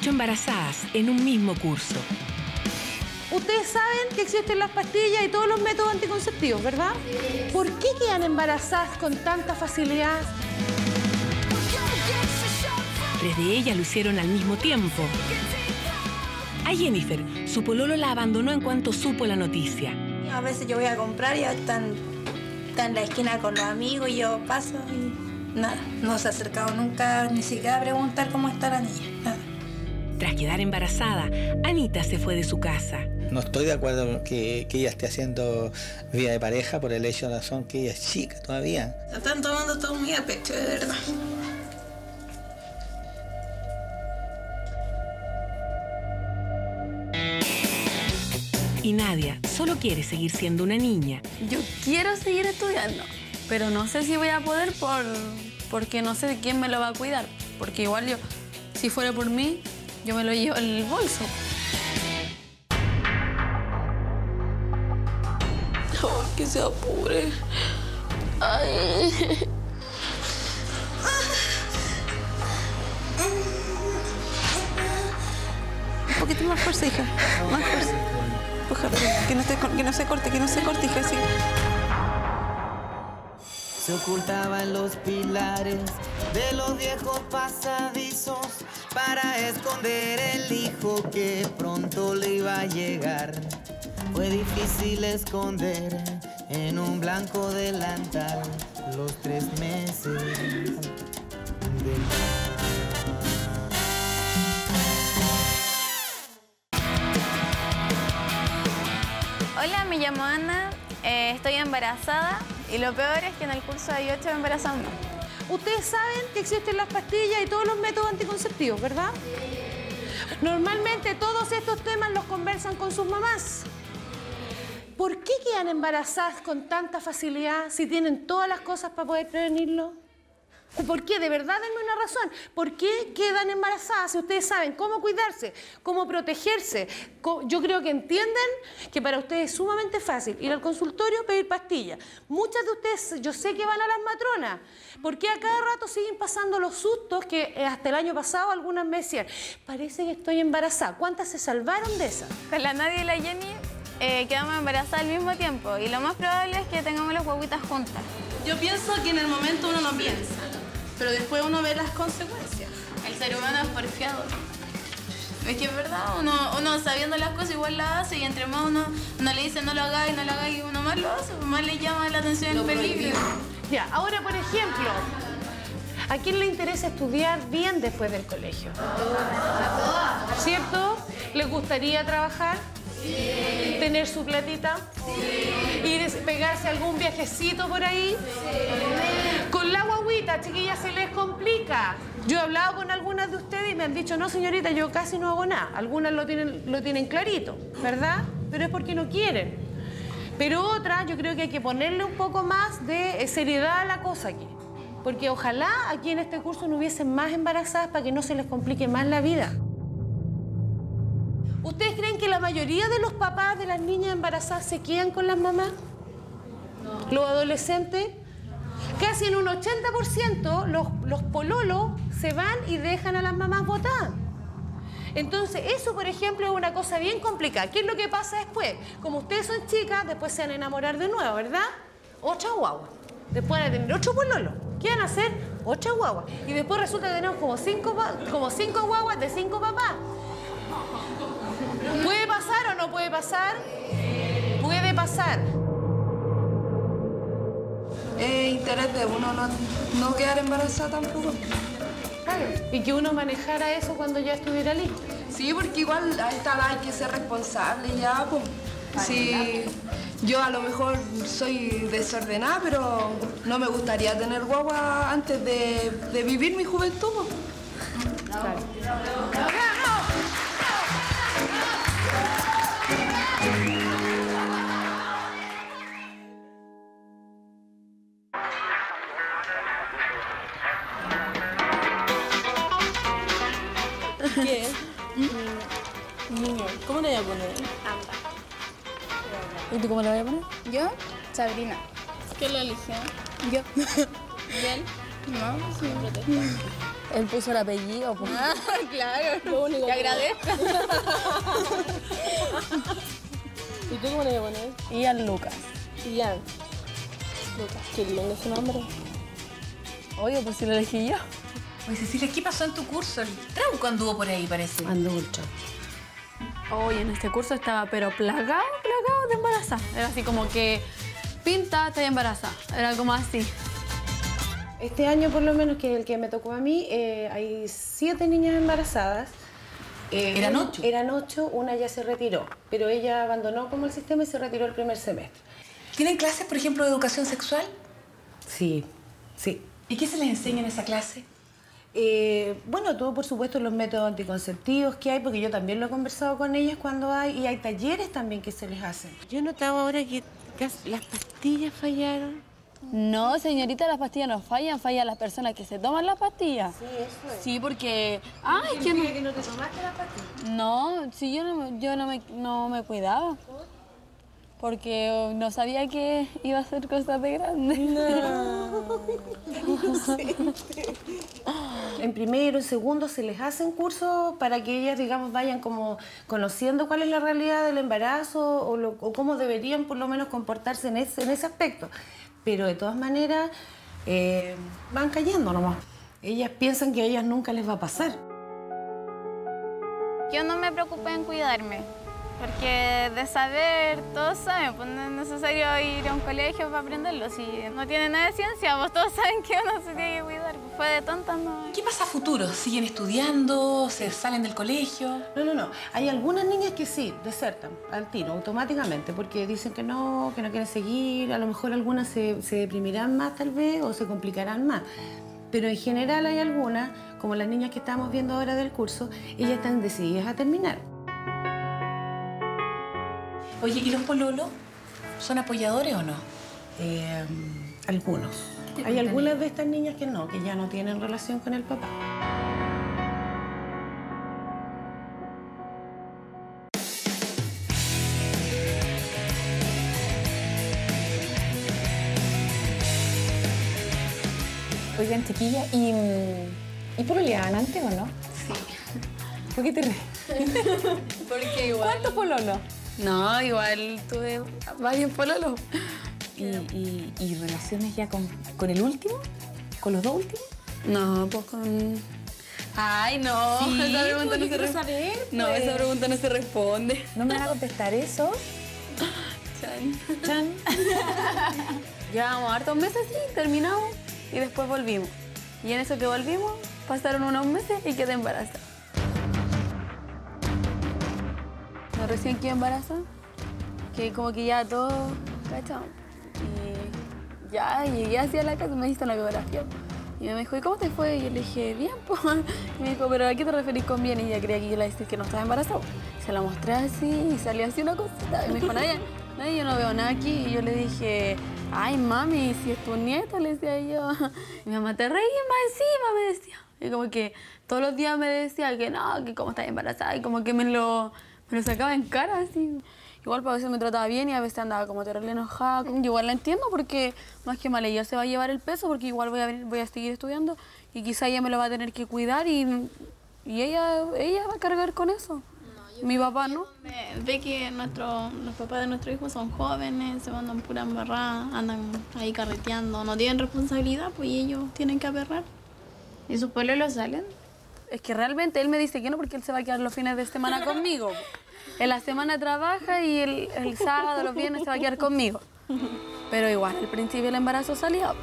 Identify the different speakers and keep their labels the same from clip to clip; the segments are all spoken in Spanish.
Speaker 1: Ocho embarazadas en un mismo curso.
Speaker 2: Ustedes saben que existen las pastillas y todos los métodos anticonceptivos, ¿verdad? ¿Por qué quedan embarazadas con tanta facilidad?
Speaker 1: Tres de ellas lo hicieron al mismo tiempo. A Jennifer, su pololo la abandonó en cuanto supo la noticia.
Speaker 3: A veces yo voy a comprar y ya están, están en la esquina con los amigos y yo paso y nada, no se ha acercado nunca ni siquiera a preguntar cómo está la niña, nada.
Speaker 1: Tras quedar embarazada, Anita se fue de su casa.
Speaker 4: No estoy de acuerdo que, que ella esté haciendo vida de pareja por el hecho de razón que ella es chica todavía.
Speaker 3: Se están tomando todo muy a pecho, de verdad.
Speaker 1: Y Nadia solo quiere seguir siendo una niña.
Speaker 5: Yo quiero seguir estudiando, pero no sé si voy a poder por, porque no sé quién me lo va a cuidar. Porque igual yo, si fuera por mí, yo me lo llevo en el bolso.
Speaker 6: Ay, que se apure. Ay.
Speaker 5: Un poquito más fuerza, hija. Más fuerza. Ojalá, que no, te- que no se corte, que no se corte, hija, sí.
Speaker 7: Se ocultaba en los pilares de los viejos pasadizos para esconder el hijo que pronto le iba a llegar. Fue difícil esconder en un blanco delantal los tres meses de
Speaker 8: Hola, me llamo Ana, eh, estoy embarazada y lo peor es que en el curso hay ocho embarazadas más.
Speaker 2: Ustedes saben que existen las pastillas y todos los métodos anticonceptivos, ¿verdad? Normalmente todos estos temas los conversan con sus mamás. ¿Por qué quedan embarazadas con tanta facilidad si tienen todas las cosas para poder prevenirlo? ¿Por qué? De verdad, denme una razón. ¿Por qué quedan embarazadas si ustedes saben cómo cuidarse, cómo protegerse? Yo creo que entienden que para ustedes es sumamente fácil ir al consultorio pedir pastillas. Muchas de ustedes, yo sé que van a las matronas. ¿Por qué a cada rato siguen pasando los sustos que eh, hasta el año pasado algunas me decían, parece que estoy embarazada? ¿Cuántas se salvaron de esas?
Speaker 8: Con la Nadia y la Jenny eh, quedamos embarazadas al mismo tiempo y lo más probable es que tengamos las guaguitas juntas.
Speaker 6: Yo pienso que en el momento uno no piensa, pero después uno ve las consecuencias.
Speaker 8: El ser humano es porfiado. Es que es verdad, uno, uno sabiendo las cosas igual las hace y entre más uno, uno le dice no lo hagáis, no lo hagáis y uno más lo hace, pues más le llama la atención el peligro.
Speaker 2: Ya, ahora por ejemplo, ¿a quién le interesa estudiar bien después del colegio? ¿Cierto? ¿Les gustaría trabajar? ¿Tener su platita? ¿Ir a pegarse algún viajecito por ahí? Con la guaguita, chiquillas, se les complica. Yo he hablado con algunas de ustedes y me han dicho, no señorita, yo casi no hago nada. Algunas lo tienen, lo tienen clarito, ¿verdad? Pero es porque no quieren. Pero otra, yo creo que hay que ponerle un poco más de eh, seriedad a la cosa aquí. Porque ojalá aquí en este curso no hubiesen más embarazadas para que no se les complique más la vida. ¿Ustedes creen que la mayoría de los papás de las niñas embarazadas se quedan con las mamás? ¿Los adolescentes? Casi en un 80% los, los pololos se van y dejan a las mamás botadas. Entonces, eso, por ejemplo, es una cosa bien complicada. ¿Qué es lo que pasa después? Como ustedes son chicas, después se van a enamorar de nuevo, ¿verdad? Ocho guaguas. Después van a tener ocho pololos. ¿Qué van a hacer? Ocho guaguas. Y después resulta que tenemos como cinco, como cinco guaguas de cinco papás. ¿Puede pasar o no puede pasar? Puede pasar.
Speaker 6: Es interés de uno no, no quedar embarazada tampoco.
Speaker 2: Claro. Y que uno manejara eso cuando ya estuviera listo.
Speaker 6: Sí, porque igual a esta edad hay que ser responsable ya, pues. Sí, yo a lo mejor soy desordenada, pero no me gustaría tener guagua antes de, de vivir mi juventud. pues.
Speaker 5: Niño, ¿cómo le voy a poner? ¿Y tú cómo le voy a poner?
Speaker 9: Yo, Sabrina.
Speaker 5: ¿Quién lo eligió?
Speaker 9: Yo.
Speaker 5: ¿Y él?
Speaker 9: No, sí.
Speaker 5: Él puso el apellido. pues.
Speaker 9: Ah, claro. Lo único que agradezco. ¿Y tú cómo le pones?
Speaker 5: Ian Lucas.
Speaker 9: Ian. Lucas, qué lindo ese nombre.
Speaker 5: Obvio, pues si lo elegí yo.
Speaker 1: Oye, Cecilia, ¿qué pasó en tu curso? El trauco anduvo por ahí, parece.
Speaker 2: Andulcho.
Speaker 5: Hoy en este curso estaba pero plagado, plagado de embarazada. Era así como que pinta, estoy embarazada. Era como así.
Speaker 2: Este año, por lo menos, que es el que me tocó a mí, eh, hay siete niñas embarazadas. Eh,
Speaker 1: ¿Eran ocho?
Speaker 2: Eran ocho, una ya se retiró, pero ella abandonó como el sistema y se retiró el primer semestre.
Speaker 1: ¿Tienen clases, por ejemplo, de educación sexual?
Speaker 2: Sí, sí.
Speaker 1: ¿Y qué se les enseña en esa clase?
Speaker 2: Eh, bueno, todo por supuesto los métodos anticonceptivos que hay, porque yo también lo he conversado con ellas cuando hay, y hay talleres también que se les hacen.
Speaker 10: Yo notaba ahora que las pastillas fallaron.
Speaker 5: No, señorita, las pastillas no fallan, fallan las personas que se toman las pastillas.
Speaker 2: Sí, eso es.
Speaker 5: Sí, porque. Ah, es que no.
Speaker 2: que no te tomaste la pastilla?
Speaker 5: No, sí, yo no, me- yo no me, no me cuidaba. Porque no sabía que iba a ser cosas de grande.
Speaker 2: En primero, en segundo se les hacen cursos para que ellas, digamos, vayan como conociendo cuál es la realidad del embarazo o, lo- o cómo deberían por lo menos comportarse en ese, en ese aspecto. Pero de todas maneras eh, van cayendo nomás. Ellas piensan que a ellas nunca les va a pasar.
Speaker 8: Yo no me preocupé en cuidarme, porque de saber, todos saben, pues no es necesario ir a un colegio para aprenderlo. Si no tiene nada de ciencia, pues todos saben que uno se tiene que cuidar. Pues fue de tonta, no.
Speaker 1: ¿Qué pasa a futuro? ¿Siguen estudiando? ¿Se salen del colegio?
Speaker 2: No, no, no. Hay algunas niñas que sí, desertan al tiro, automáticamente, porque dicen que no, que no quieren seguir. A lo mejor algunas se, se deprimirán más tal vez o se complicarán más. Pero en general hay algunas, como las niñas que estamos viendo ahora del curso, ellas están decididas a terminar.
Speaker 1: Oye, ¿y los pololos? ¿Son apoyadores o no?
Speaker 2: Eh, algunos. Hay algunas de estas niñas que no, que ya no tienen relación con el papá.
Speaker 11: Oigan, chiquilla, ¿y, ¿y pololeaban antes o no? Sí. ¿Por qué te ríes?
Speaker 5: Porque igual.
Speaker 11: ¿Cuántos pololos?
Speaker 5: No, igual tuve varios pololos.
Speaker 11: ¿Y, y, y relaciones ya con, con el último? ¿Con los dos últimos?
Speaker 5: No, pues con. Ay, no.
Speaker 11: Sí,
Speaker 5: esa pregunta
Speaker 11: pues,
Speaker 5: no
Speaker 11: yo
Speaker 5: se
Speaker 11: quiero
Speaker 5: re-
Speaker 11: saber,
Speaker 5: No,
Speaker 11: pues.
Speaker 5: esa pregunta no se responde.
Speaker 11: ¿No me van a contestar eso?
Speaker 5: Chan.
Speaker 11: Chan.
Speaker 5: Llevábamos hartos meses, sí, terminamos y después volvimos. Y en eso que volvimos, pasaron unos meses y quedé embarazada. No recién quedé embarazada, que como que ya todo, ¿cachai? Y ya llegué hacia la casa me hizo la ecografía. Y me dijo, ¿y cómo te fue? Y yo le dije, bien, pues. Y me dijo, ¿pero a qué te referís con bien? Y ella creía que yo le decía que no estaba embarazada. Se la mostré así y salió así una cosita. Y me dijo, nadie, nadie, yo no veo nada aquí. Y yo le dije, ay, mami, si es tu nieta, le decía yo. Y mi mamá, te reí más encima, me decía. Y como que todos los días me decía que no, que cómo estaba embarazada. Y como que me lo, me lo sacaba en cara, así. Igual pues, a veces me trataba bien y a veces andaba como terrible enojada. Yo igual la entiendo porque más que mal ella se va a llevar el peso porque igual voy a, venir- voy a seguir estudiando y quizá ella me lo va a tener que cuidar y, y ella, ella va a cargar con eso. Mi papá no.
Speaker 8: Ve- que nuestro, los papás de nuestros hijos son jóvenes, se mandan pura embarrada, andan ahí carreteando, no tienen responsabilidad, pues y ellos tienen que aperrar. ¿Y sus pololos salen?
Speaker 5: Es que realmente él me dice que no porque él se va a quedar los fines de semana conmigo. En la semana trabaja y el, el sábado, los viernes se va a quedar conmigo. Pero igual, al principio el embarazo salió.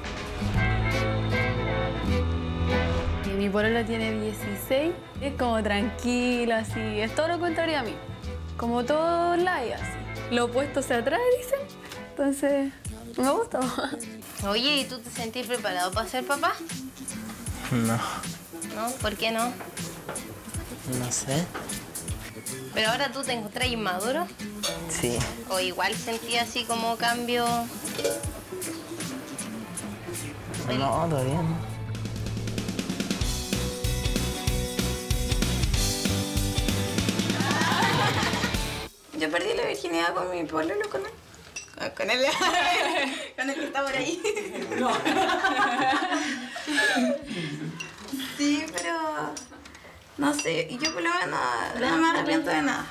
Speaker 5: Y mi pololo tiene 16, es como tranquilo, así, es todo lo contrario a mí. Como todos lados, así. Lo opuesto se atrae, dicen. Entonces, me gusta.
Speaker 9: Oye, ¿y tú te sentís preparado para ser papá?
Speaker 4: No,
Speaker 9: ¿No? ¿Por qué no?
Speaker 4: no sé.
Speaker 9: Pero ahora tú te encontrás inmaduro
Speaker 4: Sí,
Speaker 9: o igual sentí así como cambio.
Speaker 4: no, todo bien.
Speaker 8: Yo perdí la virginidad con mi pololo, con él. Con él, con el que está por ahí. No.
Speaker 3: Pero no sé, yo por lo menos no me arrepiento de nada.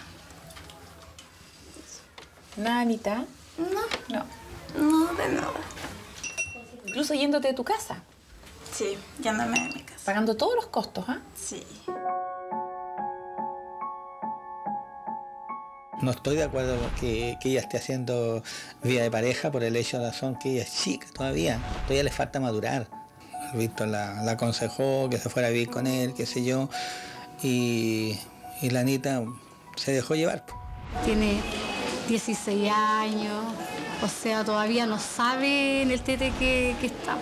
Speaker 11: ¿Nada, Anita?
Speaker 3: No,
Speaker 11: No.
Speaker 3: no de nada.
Speaker 11: Incluso yéndote de tu casa,
Speaker 3: Sí, yéndome de mi casa.
Speaker 11: pagando todos los costos, ¿ah?
Speaker 3: Sí.
Speaker 4: No estoy de acuerdo con que, que ella esté haciendo vida de pareja por el hecho de razón que ella es chica todavía. Todavía le falta madurar. Víctor la, la aconsejó que se fuera a vivir con él, qué sé yo. Y, y la Anita se dejó llevar.
Speaker 12: Tiene 16 años, o sea, todavía no sabe en el tete que, que está.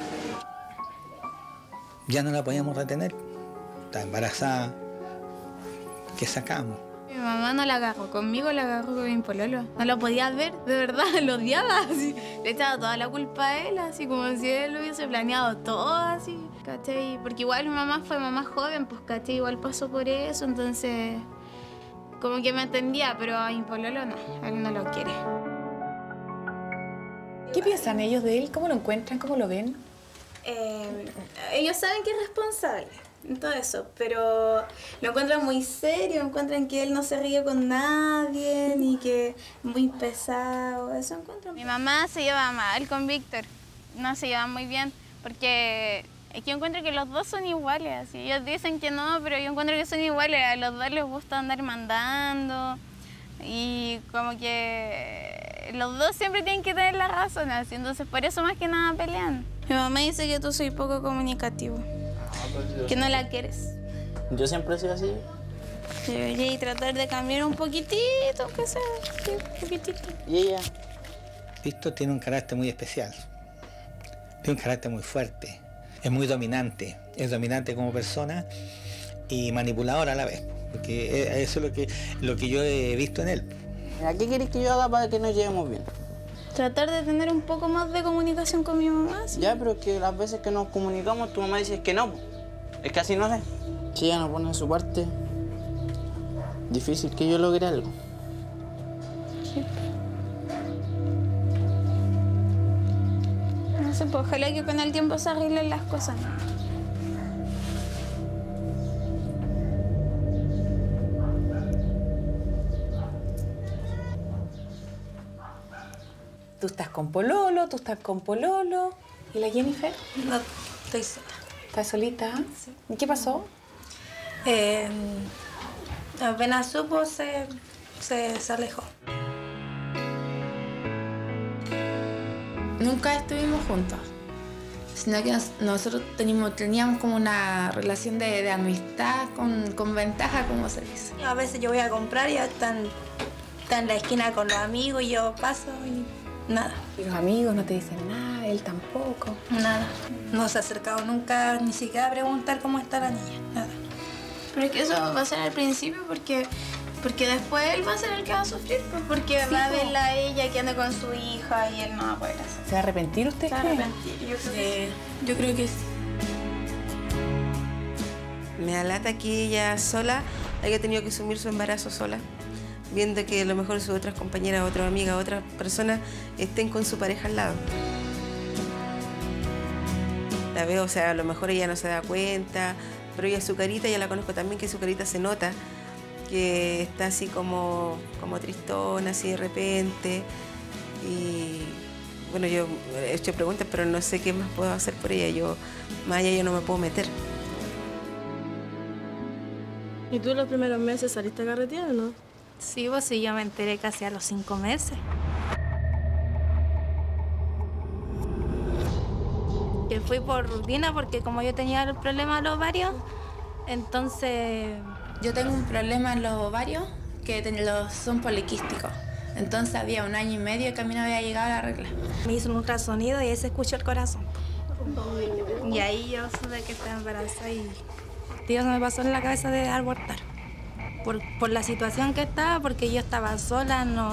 Speaker 4: Ya no la podíamos retener. Está embarazada. ¿Qué sacamos?
Speaker 8: Mi mamá no la agarró conmigo, la agarró con mi pololo. No lo podía ver, de verdad, lo odiaba. Así. Le echaba toda la culpa a él, así como si él hubiese planeado todo, así. ¿Cachai? Porque igual mi mamá fue mamá joven, pues, ¿cachai? Igual pasó por eso, entonces. Como que me entendía, pero a mi pololo no, él no lo quiere.
Speaker 11: ¿Qué piensan ellos de él? ¿Cómo lo encuentran? ¿Cómo lo ven?
Speaker 8: Eh, ellos saben que es responsable en todo eso, pero lo encuentran muy serio, encuentran que él no se ríe con nadie, ni que es muy pesado, eso encuentran. Mi mamá se lleva mal con Víctor, no se lleva muy bien, porque es que yo encuentro que los dos son iguales, ellos dicen que no, pero yo encuentro que son iguales, a los dos les gusta andar mandando, y como que los dos siempre tienen que tener la razón, así, entonces por eso más que nada pelean. Mi mamá dice que tú soy poco comunicativo, que no la quieres.
Speaker 13: Yo siempre he sido así.
Speaker 8: Debería tratar de cambiar un poquitito, que sea, un poquitito.
Speaker 13: ¿Y ella?
Speaker 4: Víctor tiene un carácter muy especial. Tiene un carácter muy fuerte. Es muy dominante. Es dominante como persona y manipulador a la vez. Porque e- eso es lo que, lo que yo he visto en él.
Speaker 13: ¿A qué quieres que yo haga para que nos llevemos bien?
Speaker 8: Tratar de tener un poco más de comunicación con mi mamá. sí.
Speaker 13: Ya, pero es que las veces que nos comunicamos, tu mamá dice que no. Es que así no es. Si ella no pone de su parte, difícil que yo logre algo.
Speaker 8: No sé, pues ojalá que con el tiempo se arreglen las cosas.
Speaker 11: Tú estás con Pololo, tú estás con Pololo. ¿Y la Jennifer?
Speaker 3: No, estoy sola.
Speaker 11: ¿Estás solita? ¿Y qué pasó?
Speaker 3: Eh, apenas supo, se, se, se alejó.
Speaker 14: Nunca estuvimos juntos, sino que nos- nosotros teníamos, teníamos como una relación de, de amistad con, con ventaja, como se dice.
Speaker 3: A veces yo voy a comprar y ya están, están en la esquina con los amigos y yo paso y nada.
Speaker 11: Y los amigos no te dicen nada, él tampoco.
Speaker 3: Nada. No se ha acercado nunca ni siquiera a preguntar cómo está la niña. Nada.
Speaker 8: Pero es que eso va a ser al principio porque, porque después él va a ser el que va a sufrir, pues, porque
Speaker 14: Sí,
Speaker 8: va a verla a ella que anda con su hija y él no va a poder hacer.
Speaker 11: ¿Se va a arrepentir usted?
Speaker 8: Se va a arrepentir, yo creo que sí.
Speaker 14: Yo creo que sí.
Speaker 15: Me alata que ella sola haya tenido que asumir su embarazo sola, viendo que a lo mejor sus otras compañeras, otras amigas, otras personas estén con su pareja al lado. La veo, o sea, a lo mejor ella no se da cuenta, pero ella su carita, ya la conozco también, que su carita se nota, que está así como, como tristona, así de repente. Y bueno, yo he hecho preguntas, pero no sé qué más puedo hacer por ella. Yo, más allá, yo no me puedo meter.
Speaker 16: ¿Y tú los primeros meses saliste a carretear o no?
Speaker 17: Sí, pues sí, yo me enteré casi a los cinco meses. Que fui por rutina porque como yo tenía el problema de los ovarios, entonces...
Speaker 14: Yo tengo un problema en los ovarios que los, son poliquísticos. Entonces había un año y medio que a mí no había llegado la regla.
Speaker 17: Me hizo un ultrasonido y ahí se escuchó el corazón. Y ahí yo supe que estaba embarazada y Dios me pasó en la cabeza de abortar. Por, por la situación que estaba, porque yo estaba sola, no,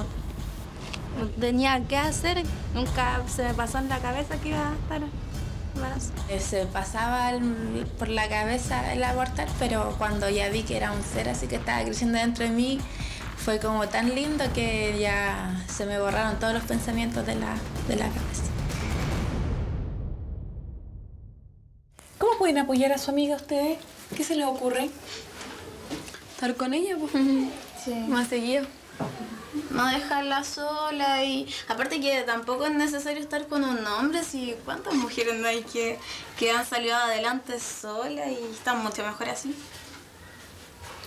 Speaker 17: no tenía qué hacer. Nunca se me pasó en la cabeza que iba a estar embarazada.
Speaker 14: Eh, Se pasaba el- por la cabeza el abortar, pero cuando ya vi que era un ser así que estaba creciendo dentro de mí, fue como tan lindo que ya se me borraron todos los pensamientos de la, de la cabeza.
Speaker 11: ¿Cómo pueden apoyar a su amiga ustedes? ¿Qué se les ocurre?
Speaker 5: Estar con ella, pues. Más seguido.
Speaker 8: No dejarla sola y aparte que tampoco es necesario estar con un hombre, si cuántas mujeres no hay que, que han salido adelante solas y están mucho mejor así.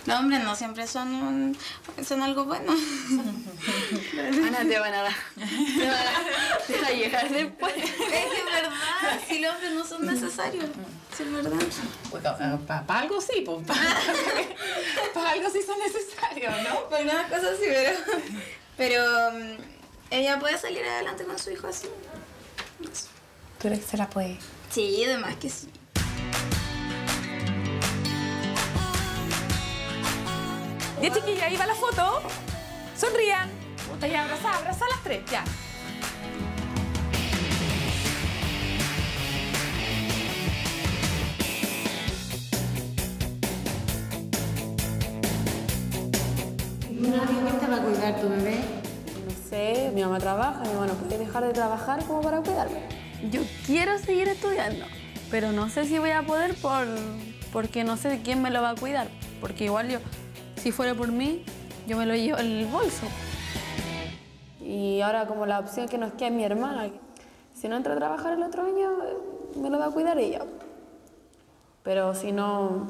Speaker 8: Los hombres no siempre son un- son algo bueno.
Speaker 5: Ana, te van a dar. Te van a, te va a llegar después.
Speaker 8: Es que verdad, si los hombres no son necesarios. Sí, es verdad.
Speaker 11: Para algo sí, pues. Para algo sí son necesarios, ¿no?
Speaker 8: Para algunas cosas sí, pero. Pero mm, ella puede salir adelante con su hijo así.
Speaker 11: ¿Tú crees que se la puede?
Speaker 8: Sí, además que sí.
Speaker 11: Ya, chiquilla, ahí va la foto. Sonrían. Puta, ya, abrazá, abrazá a las tres, ya.
Speaker 2: ¿Quién te va a cuidar tu bebé?
Speaker 5: No sé, mi mamá trabaja, mi mamá no puede dejar de trabajar como para cuidarme. Yo quiero seguir estudiando, pero no sé si voy a poder por, porque no sé quién me lo va a cuidar. Porque igual yo, si fuera por mí, yo me lo llevo en el bolso. Y ahora como la opción que nos queda es mi hermana, si no entra a trabajar el otro año, eh, me lo va a cuidar ella. Pero si no,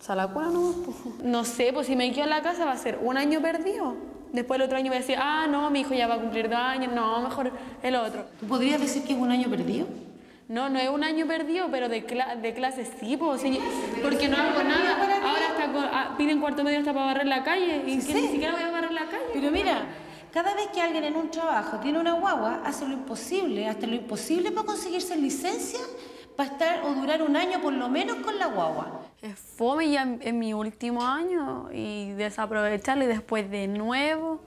Speaker 5: sale a la cuna no. No sé, pues si me quedo en la casa va a ser un año perdido. Después el otro año voy a decir, ah, no, mi hijo ya va a cumplir dos años, no, mejor el otro.
Speaker 2: ¿Tú podrías decir que es un año perdido?
Speaker 5: No, no es un año perdido, pero de, cla- de clases sí, sí, porque no hago nada. Ahora hasta ah, piden cuarto medio hasta para barrer la calle y que ni siquiera voy a barrer la calle.
Speaker 2: Pero mira, cada vez que alguien en un trabajo tiene una guagua, hace lo imposible, hasta lo imposible para conseguirse licencia para estar o durar un año por lo menos con la guagua.
Speaker 5: Es fome ya en, en mi último año y desaprovecharlo y después de nuevo.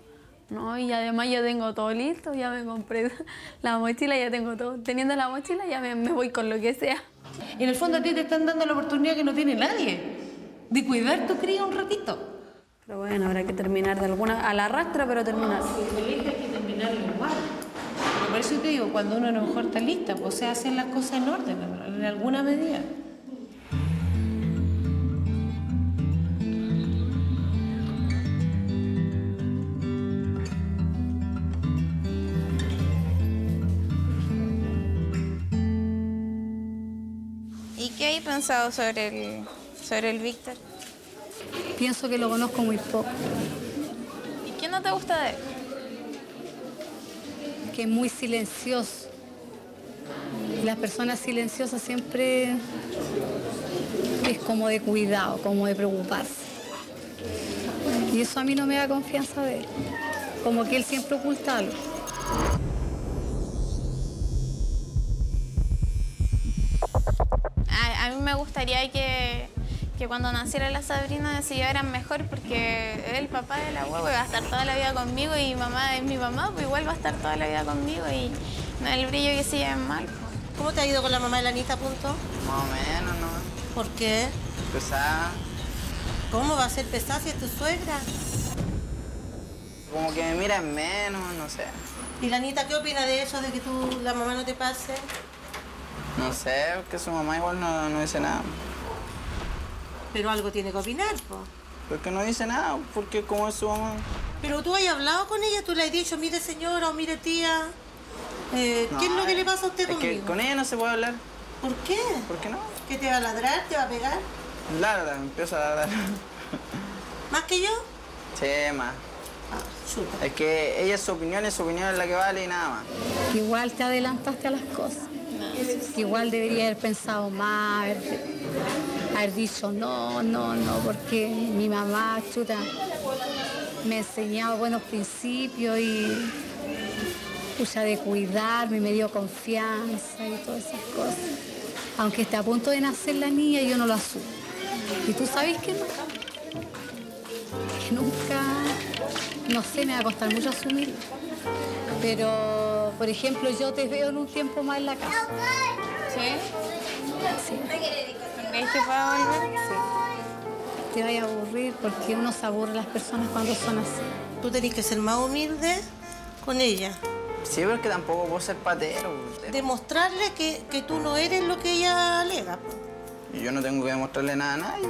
Speaker 5: ¿No? Y además ya tengo todo listo, ya me compré la mochila, ya tengo todo. Teniendo la mochila ya me, me voy con lo que sea.
Speaker 2: Y en el fondo a ti te están dando la oportunidad que no tiene nadie, de cuidar tu cría un ratito.
Speaker 5: Pero bueno, habrá que terminar de alguna, a la rastra, pero terminar.
Speaker 2: El colegio hay que terminarlo igual. Pero por eso te digo, cuando uno a lo mejor está lista, pues se hacen las cosas en orden, en alguna medida.
Speaker 8: ¿Y qué hay pensado sobre el, sobre el Víctor?
Speaker 12: Pienso que lo conozco muy poco,
Speaker 8: ¿Y qué no te gusta de él?
Speaker 12: que es muy silencioso. Las personas silenciosas siempre es como de cuidado, como de preocuparse. Y eso a mí no me da confianza de él. Como que él siempre oculta algo.
Speaker 8: A, a mí me gustaría que, que cuando naciera la Sabrina se llevaran mejor porque es el papá de la guagua y va a estar toda la vida conmigo y mamá es mi mamá, pues igual va a estar toda la vida conmigo y no es el brillo que se lleven mal. pues.
Speaker 18: ¿Cómo te ha ido con la mamá de la Anita, punto?
Speaker 13: Más o menos, ¿no?
Speaker 18: ¿Por qué?
Speaker 13: Pesada.
Speaker 18: ¿Cómo va a ser pesada si es tu suegra?
Speaker 13: Como que me miran menos, no sé.
Speaker 18: ¿Y la Anita qué opina de eso, de que tú, la mamá no te pase?
Speaker 13: No sé, porque su mamá igual no, no dice nada.
Speaker 18: Pero algo tiene que opinar, po.
Speaker 13: Porque no dice nada, porque como es su mamá.
Speaker 18: Pero tú has hablado con ella, tú le has dicho, mire señora o mire tía, eh, ¿qué es
Speaker 13: No,
Speaker 18: lo que le pasa a usted
Speaker 13: es que
Speaker 18: conmigo?
Speaker 13: con ella no se puede hablar.
Speaker 18: ¿Por qué?
Speaker 13: ¿Por qué no?
Speaker 18: ¿Que te va a ladrar, te va a pegar?
Speaker 13: Ladra, empieza a ladrar.
Speaker 18: ¿Más que yo?
Speaker 13: Sí, más. Es que ella su opinión y su opinión es la que vale y nada más.
Speaker 12: Igual te adelantaste a las cosas. Igual debería haber pensado más, haber, haber dicho no, no, no, porque mi mamá, chuta, me enseñaba buenos principios y pucha de cuidarme, me dio confianza y todas esas cosas. Aunque esté a punto de nacer la niña, yo no lo asumo. Y tú sabes que no. Que nunca, no sé, me va a costar mucho asumirlo. Pero, por ejemplo, yo te veo en un tiempo más en la casa.
Speaker 8: ¿Sí?
Speaker 12: Sí.
Speaker 8: ¿Crees que pueda volver?
Speaker 12: Te vaya a aburrir porque uno se aburre las personas cuando son así.
Speaker 18: Tú tenés que ser más humilde con ella.
Speaker 13: Sí, pero es que tampoco puedo ser patero.
Speaker 18: Demostrarle que, que tú no eres lo que ella alega.
Speaker 13: Y yo no tengo que demostrarle nada a nadie.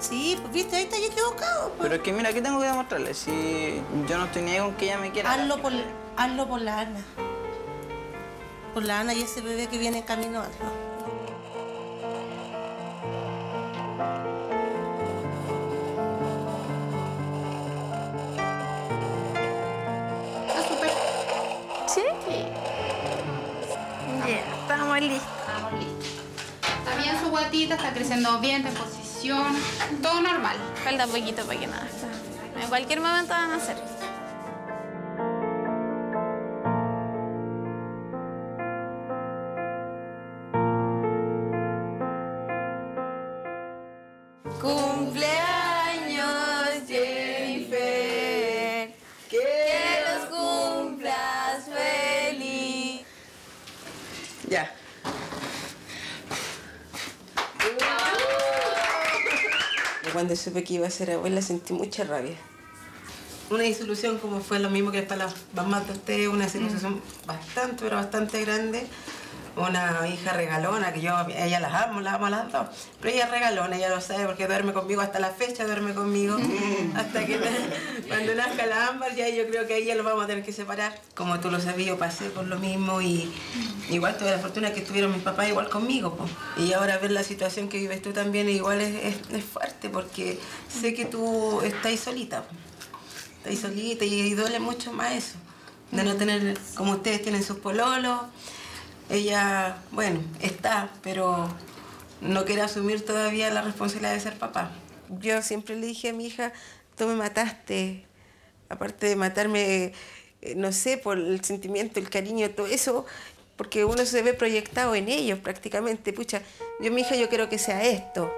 Speaker 18: Sí, pues viste, ahí estás equivocado. pues.
Speaker 13: Pero es que mira, ¿qué tengo que demostrarle? Si yo no estoy ni ahí con que ella me quiera.
Speaker 18: Hazlo por, hazlo por la Ana. Por la Ana y ese bebé que viene en camino, hazlo.
Speaker 8: ¿Sí? Ya, estamos listos.
Speaker 19: Estamos listos. Está bien su guatita, está creciendo bien, de posición, todo normal.
Speaker 8: Falta poquito para que nada. En cualquier momento van a hacer.
Speaker 15: Supe que iba a ser abuela sentí mucha rabia.
Speaker 18: Una disolución como fue lo mismo que para las mamás de ustedes, una disolución bastante, pero bastante grande. Una hija regalona, que yo, ella las amo, las amo a las dos. Pero ella es regalona, ella lo sabe, porque duerme conmigo hasta la fecha, duerme conmigo. hasta que cuando nazca la ámbar, ya yo creo que ahí ya lo vamos a tener que separar. Como tú lo sabías, yo pasé por lo mismo y igual tuve la fortuna que estuvieron mis papás igual conmigo. po. Y ahora ver la situación que vives tú también igual es, es- es fuerte, porque sé que tú estás solita. po. Estás solita y, y duele mucho más eso. De no tener, como ustedes tienen sus pololos. Ella, bueno, está, pero no quiere asumir todavía la responsabilidad de ser papá.
Speaker 15: Yo siempre le dije a mi hija, tú me mataste. Aparte de matarme, eh, no sé, por el sentimiento, el cariño, todo eso, porque uno se ve proyectado en ellos prácticamente. Pucha, yo mi hija yo quiero que sea esto.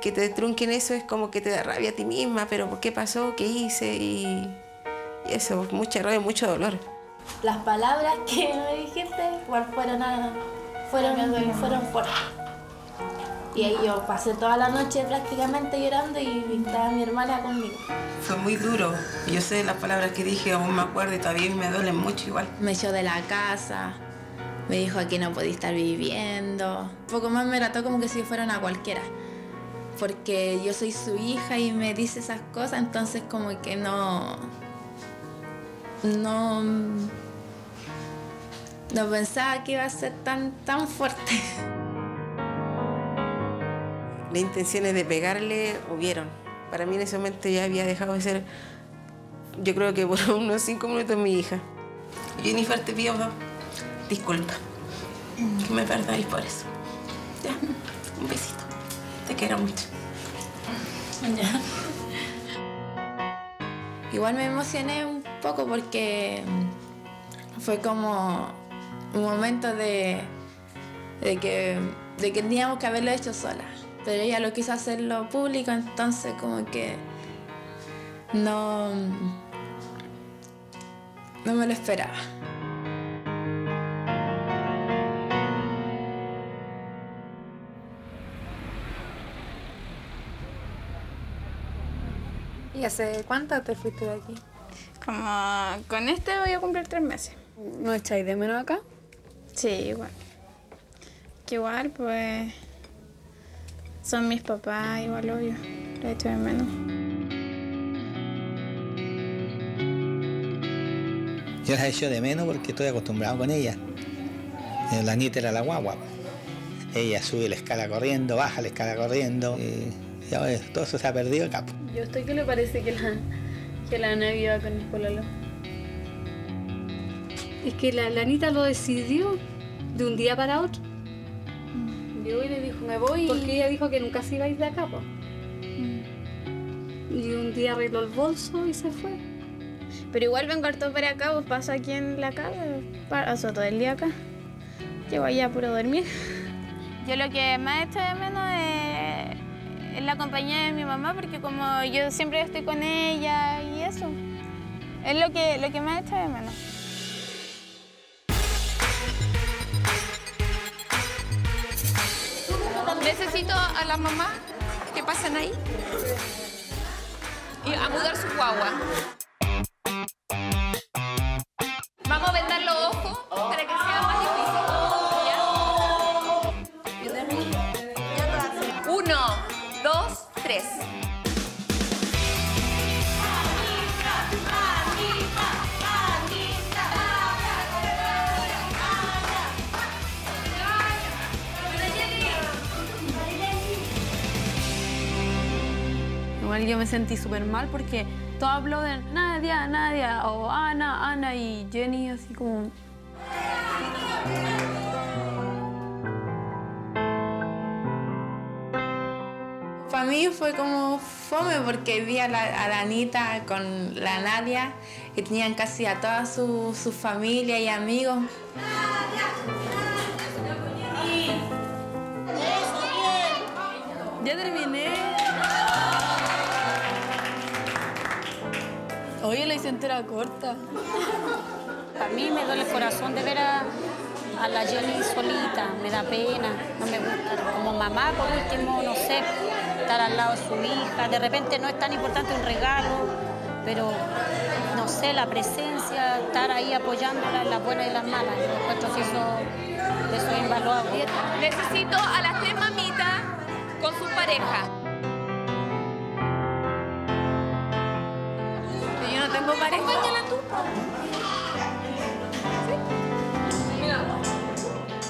Speaker 15: Que te trunquen eso es como que te da rabia a ti misma, pero ¿por qué pasó? ¿Qué hice? Y, y eso, mucha rabia, mucho dolor.
Speaker 17: Las palabras que me dijiste igual fueron, a- fueron, fueron fuertes. Y ahí yo pasé toda la noche prácticamente llorando y estaba mi hermana conmigo.
Speaker 18: Fue muy duro. Yo sé las palabras que dije, aún me acuerdo y todavía me duelen mucho igual.
Speaker 14: Me echó de la casa, me dijo aquí no podía estar viviendo. Un poco más me trató como que si fuera una cualquiera. Porque yo soy su hija y me dice esas cosas, entonces como que no. No. No pensaba que iba a ser tan, tan fuerte.
Speaker 15: Las intenciones de pegarle hubieron. Para mí en ese momento ya había dejado de ser, yo creo que por unos cinco minutos mi hija.
Speaker 18: Jennifer, te pido disculpa. Que me perdonéis por eso. Ya, un besito. Quiero mucho.
Speaker 14: Igual me emocioné un poco porque fue como un momento de, de que, de que teníamos que haberlo hecho sola. Pero ella lo quiso hacerlo público, entonces como que no, no me lo esperaba.
Speaker 5: ¿Y hace cuánto te fuiste de aquí?
Speaker 8: Como con este voy a cumplir tres meses.
Speaker 5: ¿No echáis de menos acá?
Speaker 8: Sí, igual. Que igual, pues. Son mis papás, igual obvio. Lo he hecho de menos.
Speaker 4: Yo las echo de menos porque estoy acostumbrado con ella. Eh, La nieta era la guagua. Ella sube la escala corriendo, baja la escala corriendo. Y ya ves, todo eso se ha perdido acá. po.
Speaker 5: ¿Y a usted qué le parece que la, que la Ana viva con el pololo?
Speaker 12: Es que la, la Anita lo decidió de un día para otro.
Speaker 5: Yo y le dijo, me voy.
Speaker 12: Porque ella dijo que nunca se iba a ir de acá, po.
Speaker 5: Mm.
Speaker 12: Y un día arregló el bolso y se fue.
Speaker 8: Pero igual vengo harto para acá, pues paso aquí en la casa, paso todo el día acá. Llego allá a puro dormir. Yo lo que más echo de menos es, es la compañía de mi mamá, porque como yo siempre estoy con ella y eso. Es lo que, lo que más echo de menos.
Speaker 20: Necesito a la mamá que pasen ahí y a mudar su guagua.
Speaker 5: Yo me sentí súper mal porque todos aplauden Nadia, Nadia, o Ana, Ana y Jenny, así como.
Speaker 14: Para mí fue como fome porque vi a la, a la Anita con la Nadia que tenían casi a toda su, su familia y amigos.
Speaker 5: Ya terminé. Oye, la hice entera corta.
Speaker 12: A mí me duele el corazón de ver a, a la Jenny solita, me da pena, no me gusta. Como mamá, por último, no sé, estar al lado de su hija. De repente no es tan importante un regalo, pero no sé, la presencia, estar ahí apoyándola en las buenas y las malas. Yo encuentro que eso, eso es invaluable.
Speaker 20: Necesito a las tres mamitas con su pareja.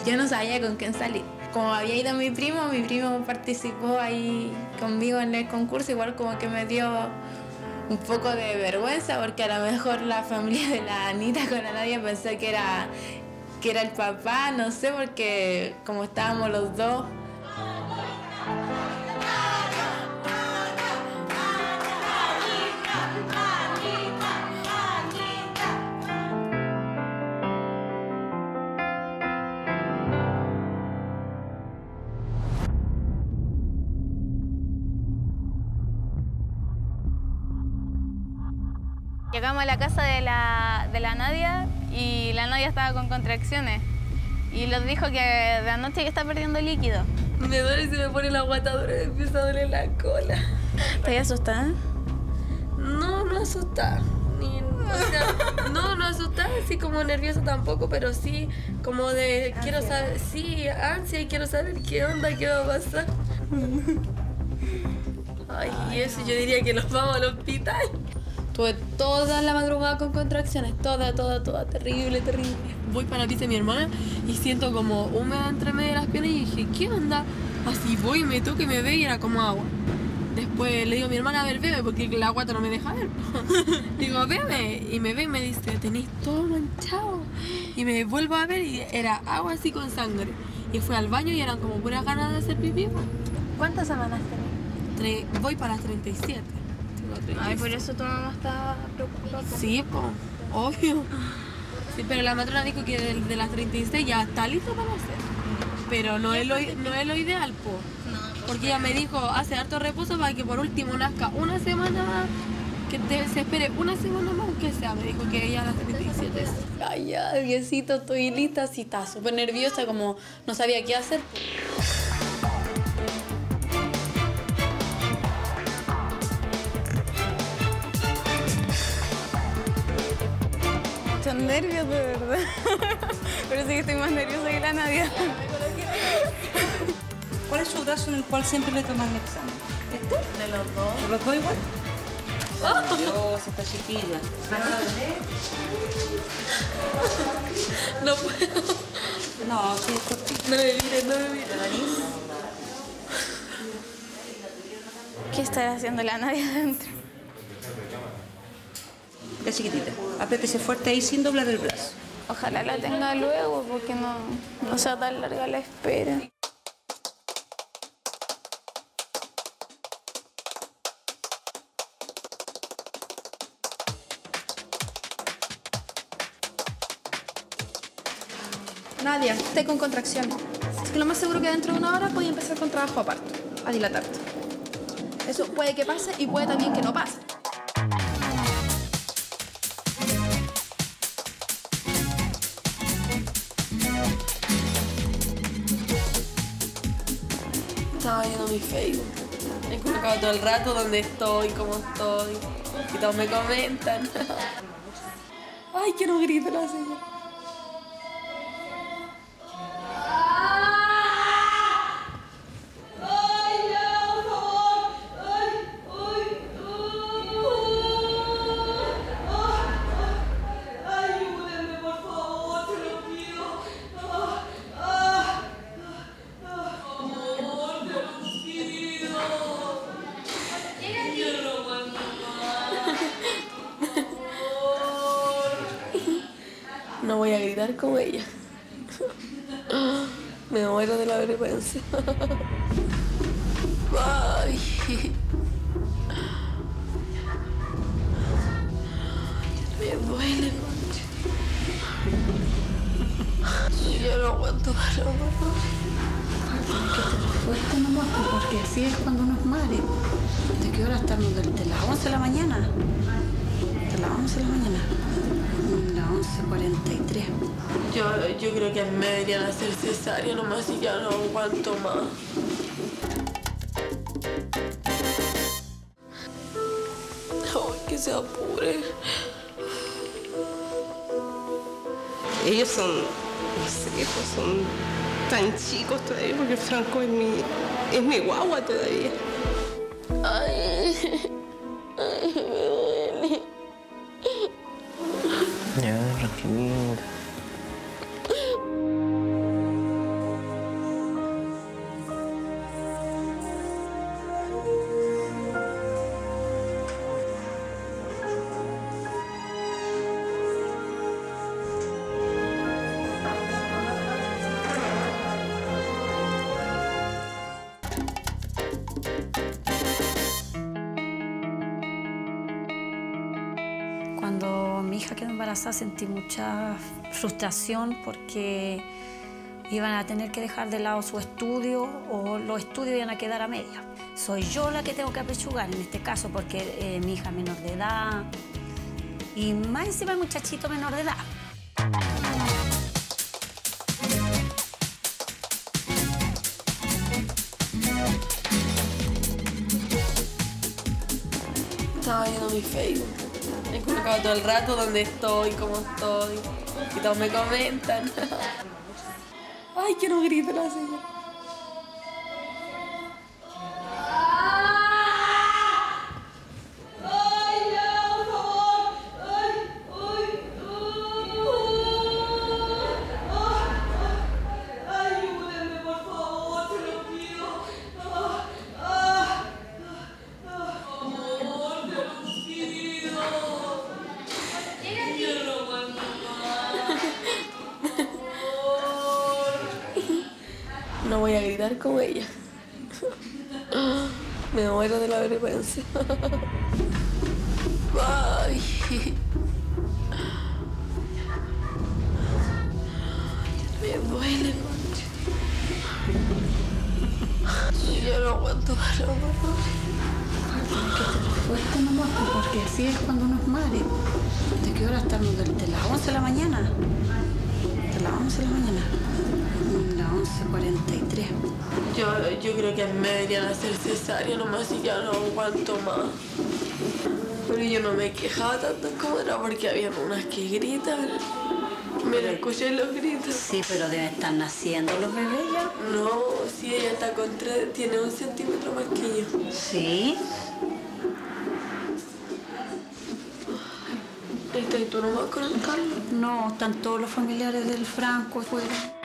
Speaker 14: Yo no sabía con quién salir. Como había ido mi primo, mi primo participó ahí conmigo en el concurso, igual como que me dio un poco de vergüenza porque a lo mejor la familia de la Anita con la Nadia pensó que era, que era el papá, no sé, porque como estábamos los dos.
Speaker 8: Llegamos a la casa de la, de la Nadia y la Nadia estaba con contracciones. Y nos dijo que de anoche que está perdiendo líquido.
Speaker 5: Me duele y se me pone la guatadura y empieza a doler la cola.
Speaker 8: ¿Estás asustada?
Speaker 5: No, no asustada. Ni, o sea, no, no asustada, así como nerviosa tampoco, pero sí como de quiero saber, sí, ansia y quiero saber qué onda, qué va a pasar. Ay, y eso yo diría que nos vamos al hospital.
Speaker 21: Tuve toda la madrugada con contracciones, toda, toda, toda, terrible, terrible.
Speaker 5: Voy para la pieza de mi hermana y siento como húmeda entre medio de las piernas y dije, ¿qué onda? Así voy, me y me ve y era como agua. Después le digo a mi hermana, a ver, bebe, porque la guata no me deja ver. digo, bebe. Y me ve y me dice, tenéis todo manchado. Y me vuelvo a ver y era agua así con sangre. Y fui al baño y eran como puras ganas de hacer pipí.
Speaker 21: ¿Cuántas semanas tenés?
Speaker 5: Tre- voy para las 37. Tengo 37.
Speaker 21: Ay, por eso tu mamá estaba preocupada.
Speaker 5: Sí, po, obvio. Sí, pero la matrona dijo que de, de las 36 ya está listo para hacer. Pero no es lo, i- no es lo ideal, po. Porque ella me dijo, hace harto reposo para que por último nazca una semana más, que te- se espere una semana más, que sea. Me dijo que ella a las 37.
Speaker 21: Ay, ya, Diosito, estoy lista. Sí, estaba súper nerviosa, como no sabía qué hacer.
Speaker 8: Son nervios, de verdad. Pero sí que estoy más nerviosa que la Nadia.
Speaker 22: ¿Cuál es su brazo en el cual siempre le toman el examen? ¿Este?
Speaker 21: De los dos.
Speaker 22: ¿Los dos igual?
Speaker 21: ¡Oh!
Speaker 22: Dios, esta chiquilla.
Speaker 21: No puedo.
Speaker 22: No, sí, es cortito.
Speaker 21: No me mires, no me mires.
Speaker 8: ¿Qué estará haciendo la Nadia adentro?
Speaker 22: Ya chiquitita. Apriétese fuerte ahí sin doblar el brazo.
Speaker 8: Ojalá la tenga luego porque no, no sea tan larga la espera.
Speaker 21: Nadia, esté con contracciones. Así que lo más seguro que dentro de una hora voy a empezar con trabajo aparte, a dilatarte. Eso puede que pase y puede también que no pase.
Speaker 5: Estaba viendo mi Facebook. He colocado todo el rato dónde estoy, cómo estoy. Y todos me comentan. Ay, que no grite
Speaker 15: chicos todavía, porque Franco es mi, es mi guagua todavía.
Speaker 23: Sentí mucha frustración porque iban a tener que dejar de lado su estudio o los estudios iban a quedar a media. Soy yo la que tengo que apechugar en este caso porque eh, mi hija menor de edad y más encima el muchachito menor de edad.
Speaker 5: Estaba viendo mi Facebook. Todo el rato dónde estoy, cómo estoy. Y todos me comentan. Ay, que no grite la señora. Quejaba tanto como era porque había unas que gritan. Mira, escuché los gritos.
Speaker 23: Sí, pero deben estar naciendo los bebés ya.
Speaker 5: No, sí, ella está con tres, tiene un centímetro más que yo.
Speaker 23: Sí.
Speaker 5: ¿Estás tú nomás con el Carlos?
Speaker 23: No, están todos los familiares del Franco afuera.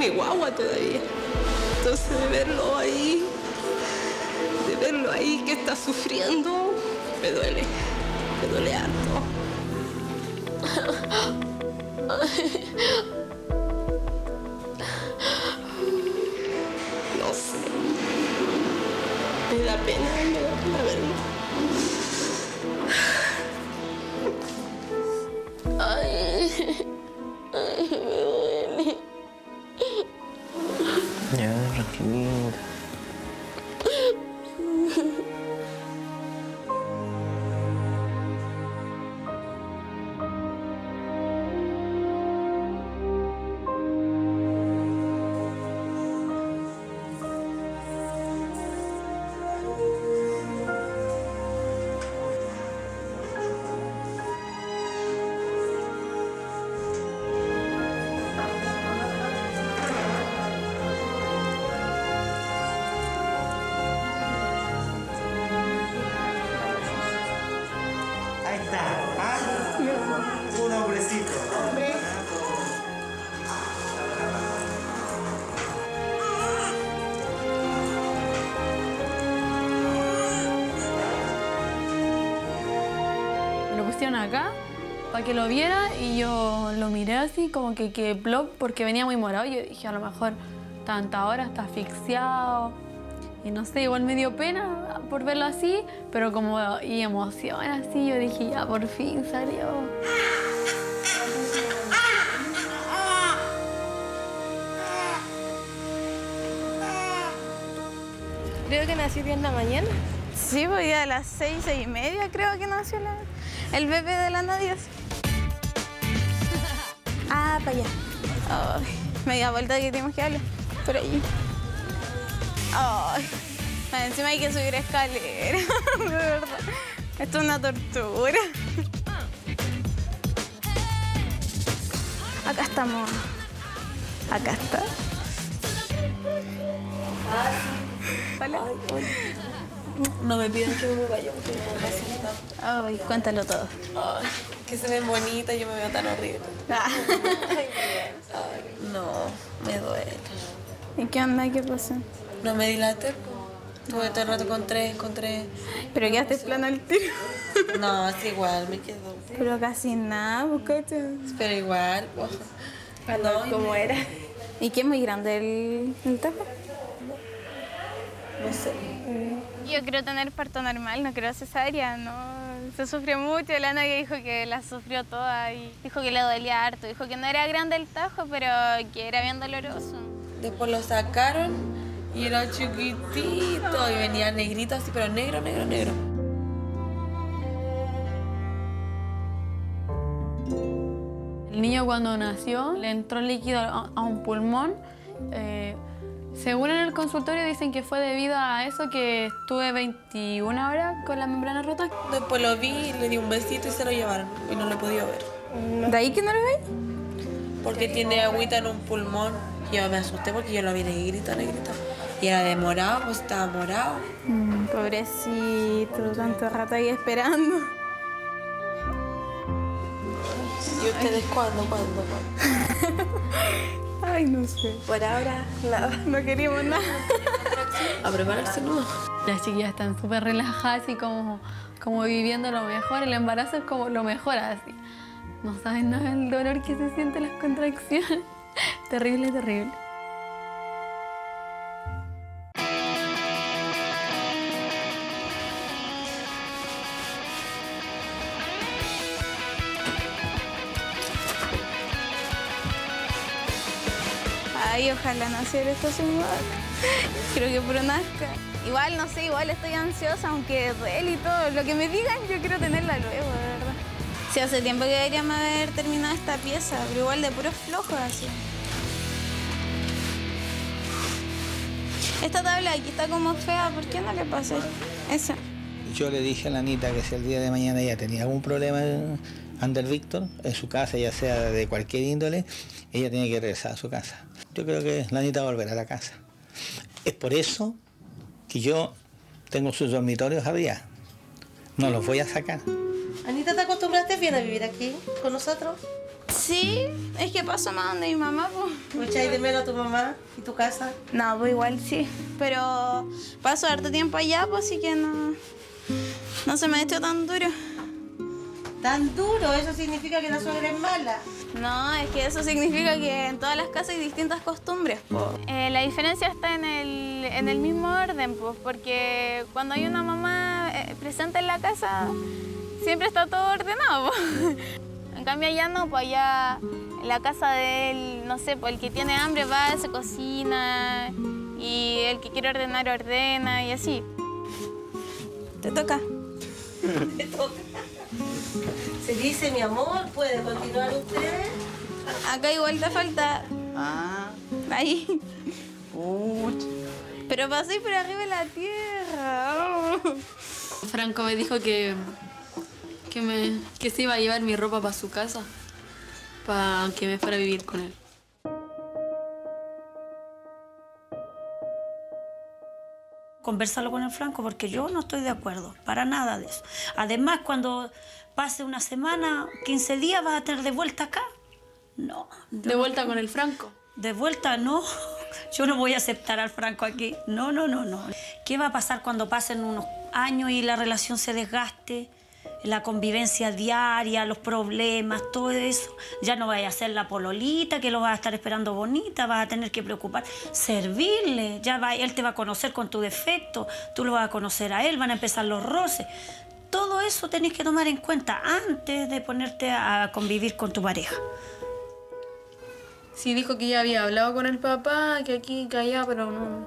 Speaker 15: Mi guagua todavía. Entonces de verlo ahí, de verlo ahí que está sufriendo, me duele, me duele harto.
Speaker 5: que lo viera y yo lo miré así como que que plop porque venía muy morado. Yo dije, a lo mejor tanta hora está asfixiado. Y no sé, igual me dio pena por verlo así, pero como y emoción así, yo dije, ya por fin salió.
Speaker 21: Creo que nació bien en la mañana.
Speaker 8: Sí, voy a las seis, seis y media creo que nació la- el bebé de la Nadia. Ah, para allá. Ay, media vuelta que tenemos que darle. Por allí. Ay, encima hay que subir escalera. De verdad. Esto es una tortura. Acá estamos. Acá está. Hola.
Speaker 24: No me pidan que me vaya porque me.
Speaker 8: Ay, cuéntalo todo.
Speaker 24: Ay, que se ven bonitas yo me veo tan horrible. Ay, no, me duele.
Speaker 8: ¿Y qué onda? ¿Qué pasó?
Speaker 24: No me dilaté. Tuve todo el rato con tres, con tres.
Speaker 8: Pero quedaste plano al tiro.
Speaker 24: No, es igual, me quedó.
Speaker 8: Pero casi nada, buscate.
Speaker 24: Pero igual, pues. No,
Speaker 8: ¿Cómo era? ¿Y qué es muy grande el, el tajo?
Speaker 24: No sé.
Speaker 8: Yo quiero tener parto normal, no quiero cesárea, no. Se sufrió mucho, la novia dijo que la sufrió toda y dijo que le dolía harto. Dijo que no era grande el tajo, pero que era bien doloroso.
Speaker 24: Después lo sacaron y era chiquitito y venía negrito así, pero negro, negro, negro.
Speaker 5: El niño cuando nació le entró líquido a, a un pulmón. eh, según en el consultorio dicen que fue debido a eso que estuve 21 horas con la membrana rota.
Speaker 24: Después lo vi, le di un besito y se lo llevaron y no lo he podido ver.
Speaker 8: ¿De ahí que no lo veis?
Speaker 24: Porque tiene agüita en un pulmón. Yo me asusté porque yo lo vi negrito, negrito. Y era de morado, pues estaba morado.
Speaker 8: Mm, pobrecito, tanto rato ahí esperando.
Speaker 24: ¿Y ustedes cuándo, cuándo, cuándo?
Speaker 8: Ay, no sé.
Speaker 21: Por ahora, nada.
Speaker 8: No queríamos nada.
Speaker 24: A prepararse, ¿no?
Speaker 5: Las chiquillas están súper relajadas y como, como viviendo lo mejor. El embarazo es como lo mejor así. No saben nada del dolor que se siente en las contracciones. terrible, terrible.
Speaker 8: Ay, ojalá naciera esta semana. Creo que puro nazca. Igual, no sé, igual estoy ansiosa, aunque duele y todo. Lo que me digan, yo quiero tenerla luego, de verdad. Sí, hace tiempo que deberíamos haber terminado esta pieza, pero igual de puros flojos así. Esta tabla aquí está como fea, ¿por qué no le pasé esa?
Speaker 4: Yo le dije a la Anita que si el día de mañana ella tenía algún problema en Ander Víctor, en su casa, ya sea de cualquier índole, ella tiene que regresar a su casa. Yo creo que la Anita va a volver a la casa. Es por eso que yo tengo sus dormitorios arriba. No los voy a sacar.
Speaker 21: Anita, ¿te acostumbraste bien a vivir aquí con nosotros?
Speaker 8: Sí, es que paso más donde mi mamá, pues.
Speaker 21: ¿No echáis de menos a tu mamá y tu casa?
Speaker 8: No, pues igual sí. Pero paso harto tiempo allá, pues así que no. No se me ha hecho tan duro.
Speaker 21: ¿Tan duro? Eso significa que la suegra es mala.
Speaker 8: No, es que eso significa que en todas las casas hay distintas costumbres. Eh, la diferencia está en el, en el mismo orden, pues, porque cuando hay una mamá eh, presente en la casa, siempre está todo ordenado. En cambio allá no, pues allá en la casa del, no sé, pues el que tiene hambre va, se cocina y el que quiere ordenar ordena y así. Te toca.
Speaker 21: Te toca. Se dice, mi amor, ¿puede continuar usted?
Speaker 8: Acá igual te falta.
Speaker 13: Ah,
Speaker 8: Ahí. Pero pasé por arriba de la tierra.
Speaker 5: Franco me dijo que, que, me, que se iba a llevar mi ropa para su casa, para que me fuera a vivir con él.
Speaker 23: Conversarlo con el Franco porque yo no estoy de acuerdo, para nada de eso. Además, cuando pase una semana, 15 días, vas a tener de vuelta acá. No.
Speaker 5: ¿De vuelta con el Franco?
Speaker 23: De vuelta, no. Yo no voy a aceptar al Franco aquí. No, no, no, no. ¿Qué va a pasar cuando pasen unos años y la relación se desgaste? La convivencia diaria, los problemas, todo eso. Ya no vaya a ser la pololita que lo vas a estar esperando bonita, vas a tener que preocupar, servirle. Ya va, él te va a conocer con tu defecto, tú lo vas a conocer a él, van a empezar los roces. Todo eso tenés que tomar en cuenta antes de ponerte a convivir con tu pareja.
Speaker 5: Sí, dijo que ya había hablado con el papá, que aquí, que allá, pero no.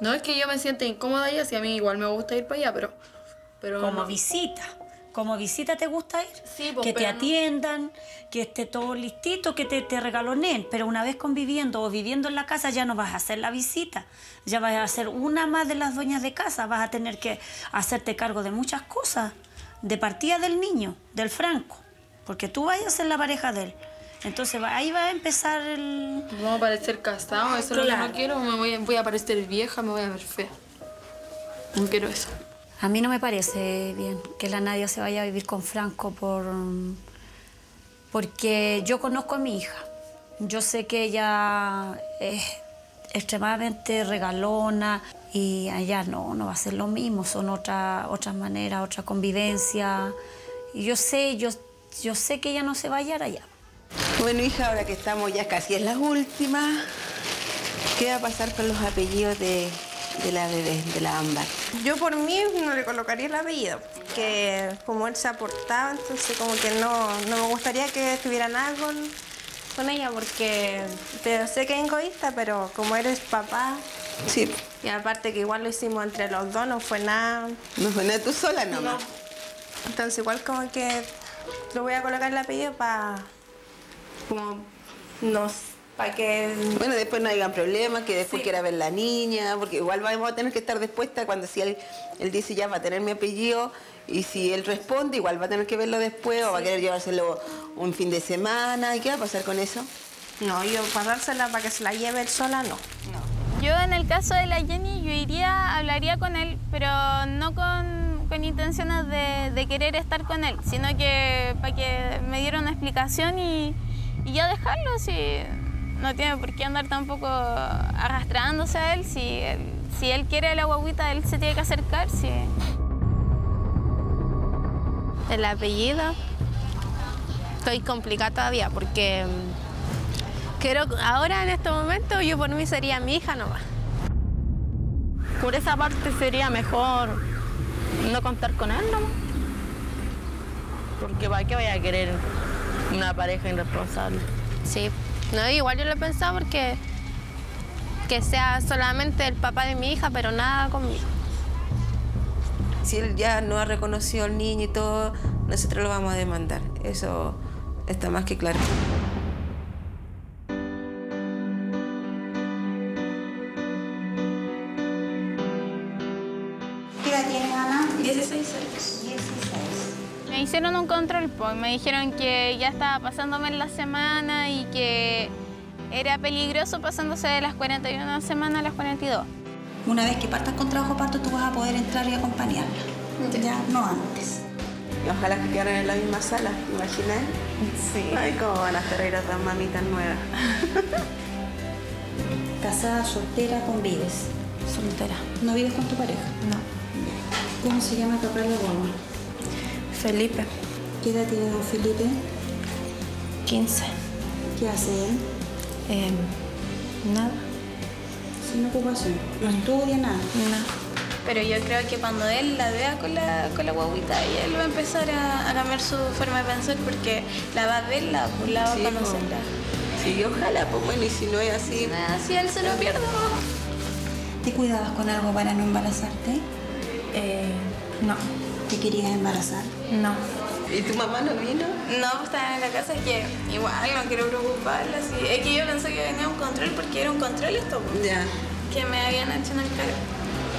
Speaker 5: No es que yo me sienta incómoda allá, si a mí igual me gusta ir para allá, pero. pero
Speaker 23: Como
Speaker 5: no.
Speaker 23: visita. Como visita te gusta ir.
Speaker 5: Sí, pues,
Speaker 23: que te atiendan, que esté todo listito, que te, te regalonen. Pero una vez conviviendo o viviendo en la casa ya no vas a hacer la visita. Ya vas a ser una más de las dueñas de casa. Vas a tener que hacerte cargo de muchas cosas. De partida del niño, del Franco. Porque tú vas a ser la pareja de él. Entonces ahí va a empezar el...
Speaker 5: Vamos a parecer casados, eso es lo que no quiero. Me voy, voy a parecer vieja, me voy a ver fea. No quiero eso.
Speaker 23: A mí no me parece bien que la Nadia se vaya a vivir con Franco por porque yo conozco a mi hija. Yo sé que ella es extremadamente regalona y allá no, no va a ser lo mismo, son otra- otras maneras, otra convivencia. Yo sé, yo, yo sé que ella no se va a hallar allá.
Speaker 15: Bueno, hija, ahora que estamos ya casi en las últimas, ¿qué va a pasar con los apellidos de, de la bebé, de la Ámbar?
Speaker 17: Yo por mí no le colocaría el apellido, que como él se aportaba, entonces como que no, no me gustaría que tuviera nada con, con ella, porque pero sé que es egoísta, pero como eres papá,
Speaker 15: sí.
Speaker 17: y aparte que igual lo hicimos entre los dos, no fue nada...
Speaker 15: No fue nada tú sola nomás.
Speaker 17: Entonces igual como que le voy a colocar el apellido para... como... no para que...
Speaker 15: Bueno, después no hayan problemas, que después quiera ver la niña, porque igual vamos a tener que estar dispuesta cuando si él, él dice ya va a tener mi apellido y si él responde igual va a tener que verlo después o va a querer llevárselo un fin de semana. ¿Y qué va a pasar con eso?
Speaker 17: No, yo pasársela para que se la lleve él sola, no.
Speaker 8: Yo en el caso de la Jenny, yo iría, hablaría con él, pero no con, con intenciones de, de querer estar con él, sino que para que me diera una explicación y, y ya dejarlo, si no tiene por qué andar tampoco arrastrándose a él, si él, si él quiere la guaguita, él se tiene que acercar, si...
Speaker 17: El apellido. Estoy complicada todavía porque mm, quiero ahora en este momento yo por mí sería mi hija nomás.
Speaker 25: Por esa parte sería mejor no contar con él, ¿no? Porque ¿para qué vaya a querer una pareja irresponsable?
Speaker 17: Sí, no, igual yo lo he pensado porque que sea solamente el papá de mi hija, pero nada conmigo.
Speaker 15: Si él ya no ha reconocido al niño y todo, nosotros lo vamos a demandar. Eso está más que claro.
Speaker 8: Hicieron un control, pues me dijeron que ya estaba pasándome en la semana y que era peligroso pasándose de las 41 semanas a las 42.
Speaker 3: Una vez que partas con trabajo parto, tú vas a poder entrar y acompañarla. Ya, no antes.
Speaker 15: Y ojalá que quedaran en la misma sala, ¿te imaginas?
Speaker 3: Sí.
Speaker 15: Ay, cómo van a hacer ir a estas mamitas nuevas.
Speaker 3: Casada, soltera, convives.
Speaker 14: Soltera.
Speaker 3: ¿No vives con tu pareja?
Speaker 14: No.
Speaker 3: ¿Cómo se llama tu papá de?
Speaker 14: Felipe.
Speaker 3: ¿Qué edad tiene don Felipe?
Speaker 14: 15.
Speaker 3: ¿Qué hace él?
Speaker 14: Em, nada.
Speaker 3: Sin ocupación. No estudia nada.
Speaker 8: Pero yo creo que cuando él la vea con la, con la guaguita, y él va a empezar a, a cambiar su forma de pensar porque la va a ver, la, la va a conocerla.
Speaker 15: Sí, ojalá, pues bueno, y si no es así.
Speaker 8: Si él se lo pierde,
Speaker 3: ¿Te cuidabas con algo para no embarazarte?
Speaker 14: Eh, no.
Speaker 3: ¿Te querías embarazar?
Speaker 14: No.
Speaker 15: ¿Y tu mamá no vino?
Speaker 8: No, pues estaba en la casa que igual no quiero preocuparla. sí. Es que yo pensé que venía un control porque era un control esto. pues,
Speaker 15: Ya.
Speaker 8: Que me habían hecho en el cargo.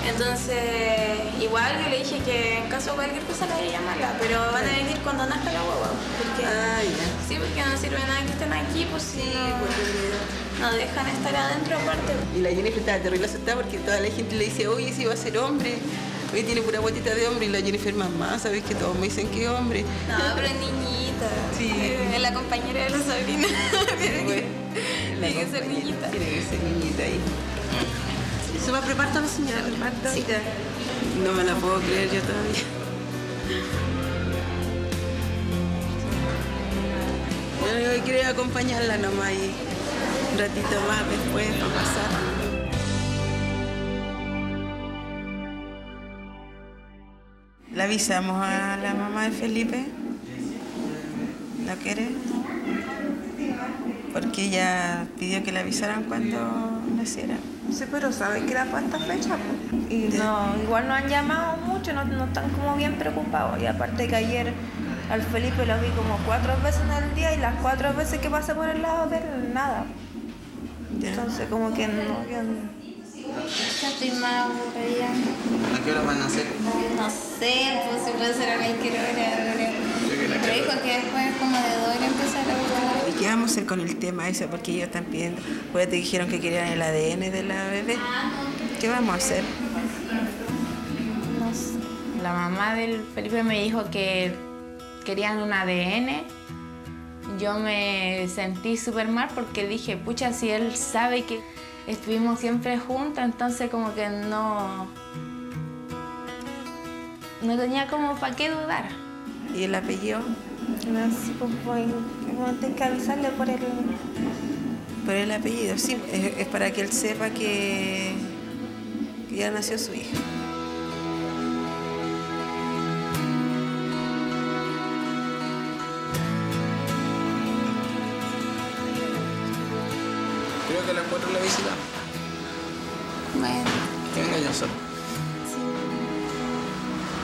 Speaker 8: Entonces, igual yo le dije que en caso de cualquier cosa la voy a llamarla, pero van a venir cuando nazca la guagua. Porque,
Speaker 15: Ah, ya.
Speaker 8: Sí, porque no sirve nada que estén aquí, pues sí.
Speaker 15: porque
Speaker 8: no dejan estar adentro aparte.
Speaker 15: Y la Jennifer estaba terrible asustada porque toda la gente le dice, oye, si va a ser hombre. Oye, tiene pura guatita de hombre. Y la Jennifer, mamá, ¿sabes que todos me dicen que hombre?
Speaker 8: No, pero es niñita.
Speaker 15: Sí.
Speaker 8: Es la compañera de la sobrina. tiene, que,
Speaker 15: La
Speaker 8: tiene que ser niñita.
Speaker 15: Tiene que ser niñita ahí. ¿Se va a preparar la señora? Sí. No me la puedo creer yo todavía. Yo lo único que quiero es acompañarla nomás y un ratito más después para pasar. Le avisamos a la mamá de Felipe. ¿No quiere? Porque ella pidió que le avisaran cuando naciera.
Speaker 17: Sí, pero ¿sabes que era para esta fecha? Y no, igual no han llamado mucho, no, no están como bien preocupados. Y aparte que ayer al Felipe lo vi como cuatro veces en el día y las cuatro veces que pasé por el lado de él, nada. Entonces como que no...
Speaker 8: estoy más aburrida.
Speaker 13: ¿A qué hora van a hacer?
Speaker 8: No sé, pues si puede ser a cualquier hora. Pero, dijo que después como de dos hora empezar a buscar.
Speaker 15: ¿Y qué vamos a hacer con el tema ese? Porque ellos están pidiendo. Acuérdate que dijeron que querían el ADN de la bebé. ¿Qué vamos a hacer?
Speaker 8: No sé. La mamá del Felipe me dijo que querían un ADN. Yo me sentí súper mal porque dije, pucha, si él sabe que estuvimos siempre juntos, entonces como que no... No tenía como para qué dudar.
Speaker 15: ¿Y el apellido?
Speaker 17: No sé, pues voy, voy a avisarle por el...
Speaker 15: Por el apellido, sí. Es, es para que él sepa que, que ya nació su hija.
Speaker 13: A las 4 la visitamos.
Speaker 8: Bueno.
Speaker 13: Que venga yo solo.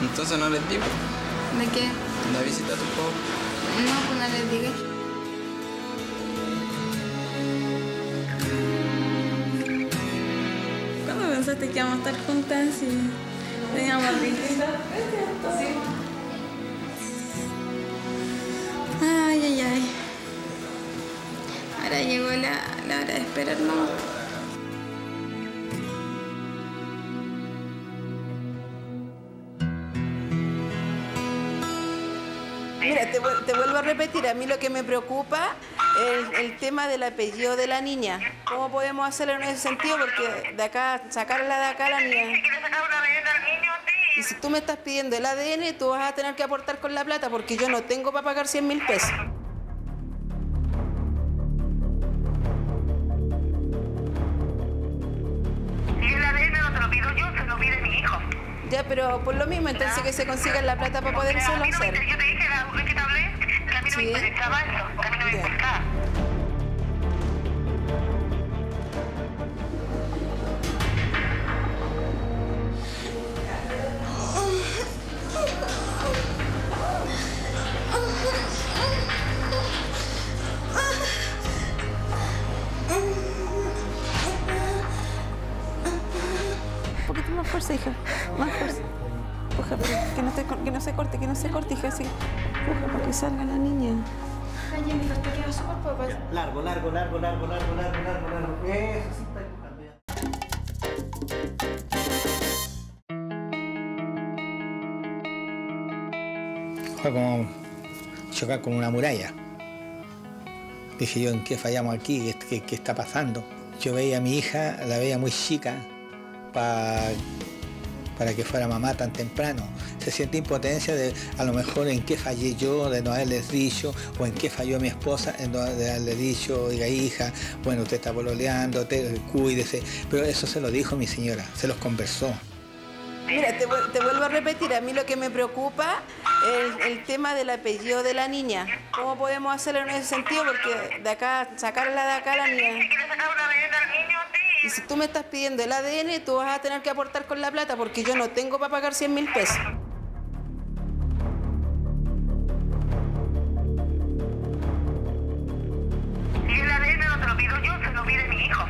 Speaker 13: Entonces no les digo.
Speaker 8: ¿De qué?
Speaker 13: La visita a tu poco.
Speaker 8: No, pues no les digas. ¿Cuándo pensaste que íbamos a estar juntas y teníamos distintas Ay, ay, ay. Ahora llegó la, la hora de esperar, ¿no?
Speaker 15: Mira, te, vu- te vuelvo a repetir, a mí lo que me preocupa es el, el tema del apellido de la niña. ¿Cómo podemos hacerlo en ese sentido? Porque de acá, sacarla de acá a la niña. Y si tú me estás pidiendo el ADN, tú vas a tener que aportar con la plata porque yo no tengo para pagar 100 mil pesos. Ya, pero por lo mismo, entonces que se consiga la plata para poder hacerlo hacer.
Speaker 26: Yo te dije la vez que te hablé que a mí no me interesaba eso, que a mí no me importaba.
Speaker 15: Un poquito más fuerza, hija. Más fuerza. Puja, pero que no, te, que no se corte, que no se corte, hija. Así. Puja para que salga la niña.
Speaker 27: Ay, Jennifer, te queda súper papá.
Speaker 28: Largo, largo, largo, largo, largo, largo, largo, largo. Eso sí está empujando ya.
Speaker 4: Fue como chocar con una muralla. Dije yo, ¿en qué fallamos aquí? ¿Qué, qué- qué está pasando? Yo veía a mi hija, la veía muy chica pa- para que fuera mamá tan temprano. Se siente impotencia de a lo mejor en qué fallé yo de no haberles dicho, o en qué falló mi esposa en no haberle dicho, oiga hija, bueno, usted está pololeando, te- cuídese. Pero eso se lo dijo mi señora, se los conversó.
Speaker 15: Mira, te, vu- te vuelvo a repetir, a mí lo que me preocupa es el, el tema del apellido de la niña. ¿Cómo podemos hacerlo en ese sentido? Porque de acá, sacarla de acá a la niña. Y si tú me estás pidiendo el ADN, tú vas a tener que aportar con la plata porque yo no tengo para pagar 100 mil pesos.
Speaker 26: Y el ADN no te lo pido yo, se lo pide mi hijo.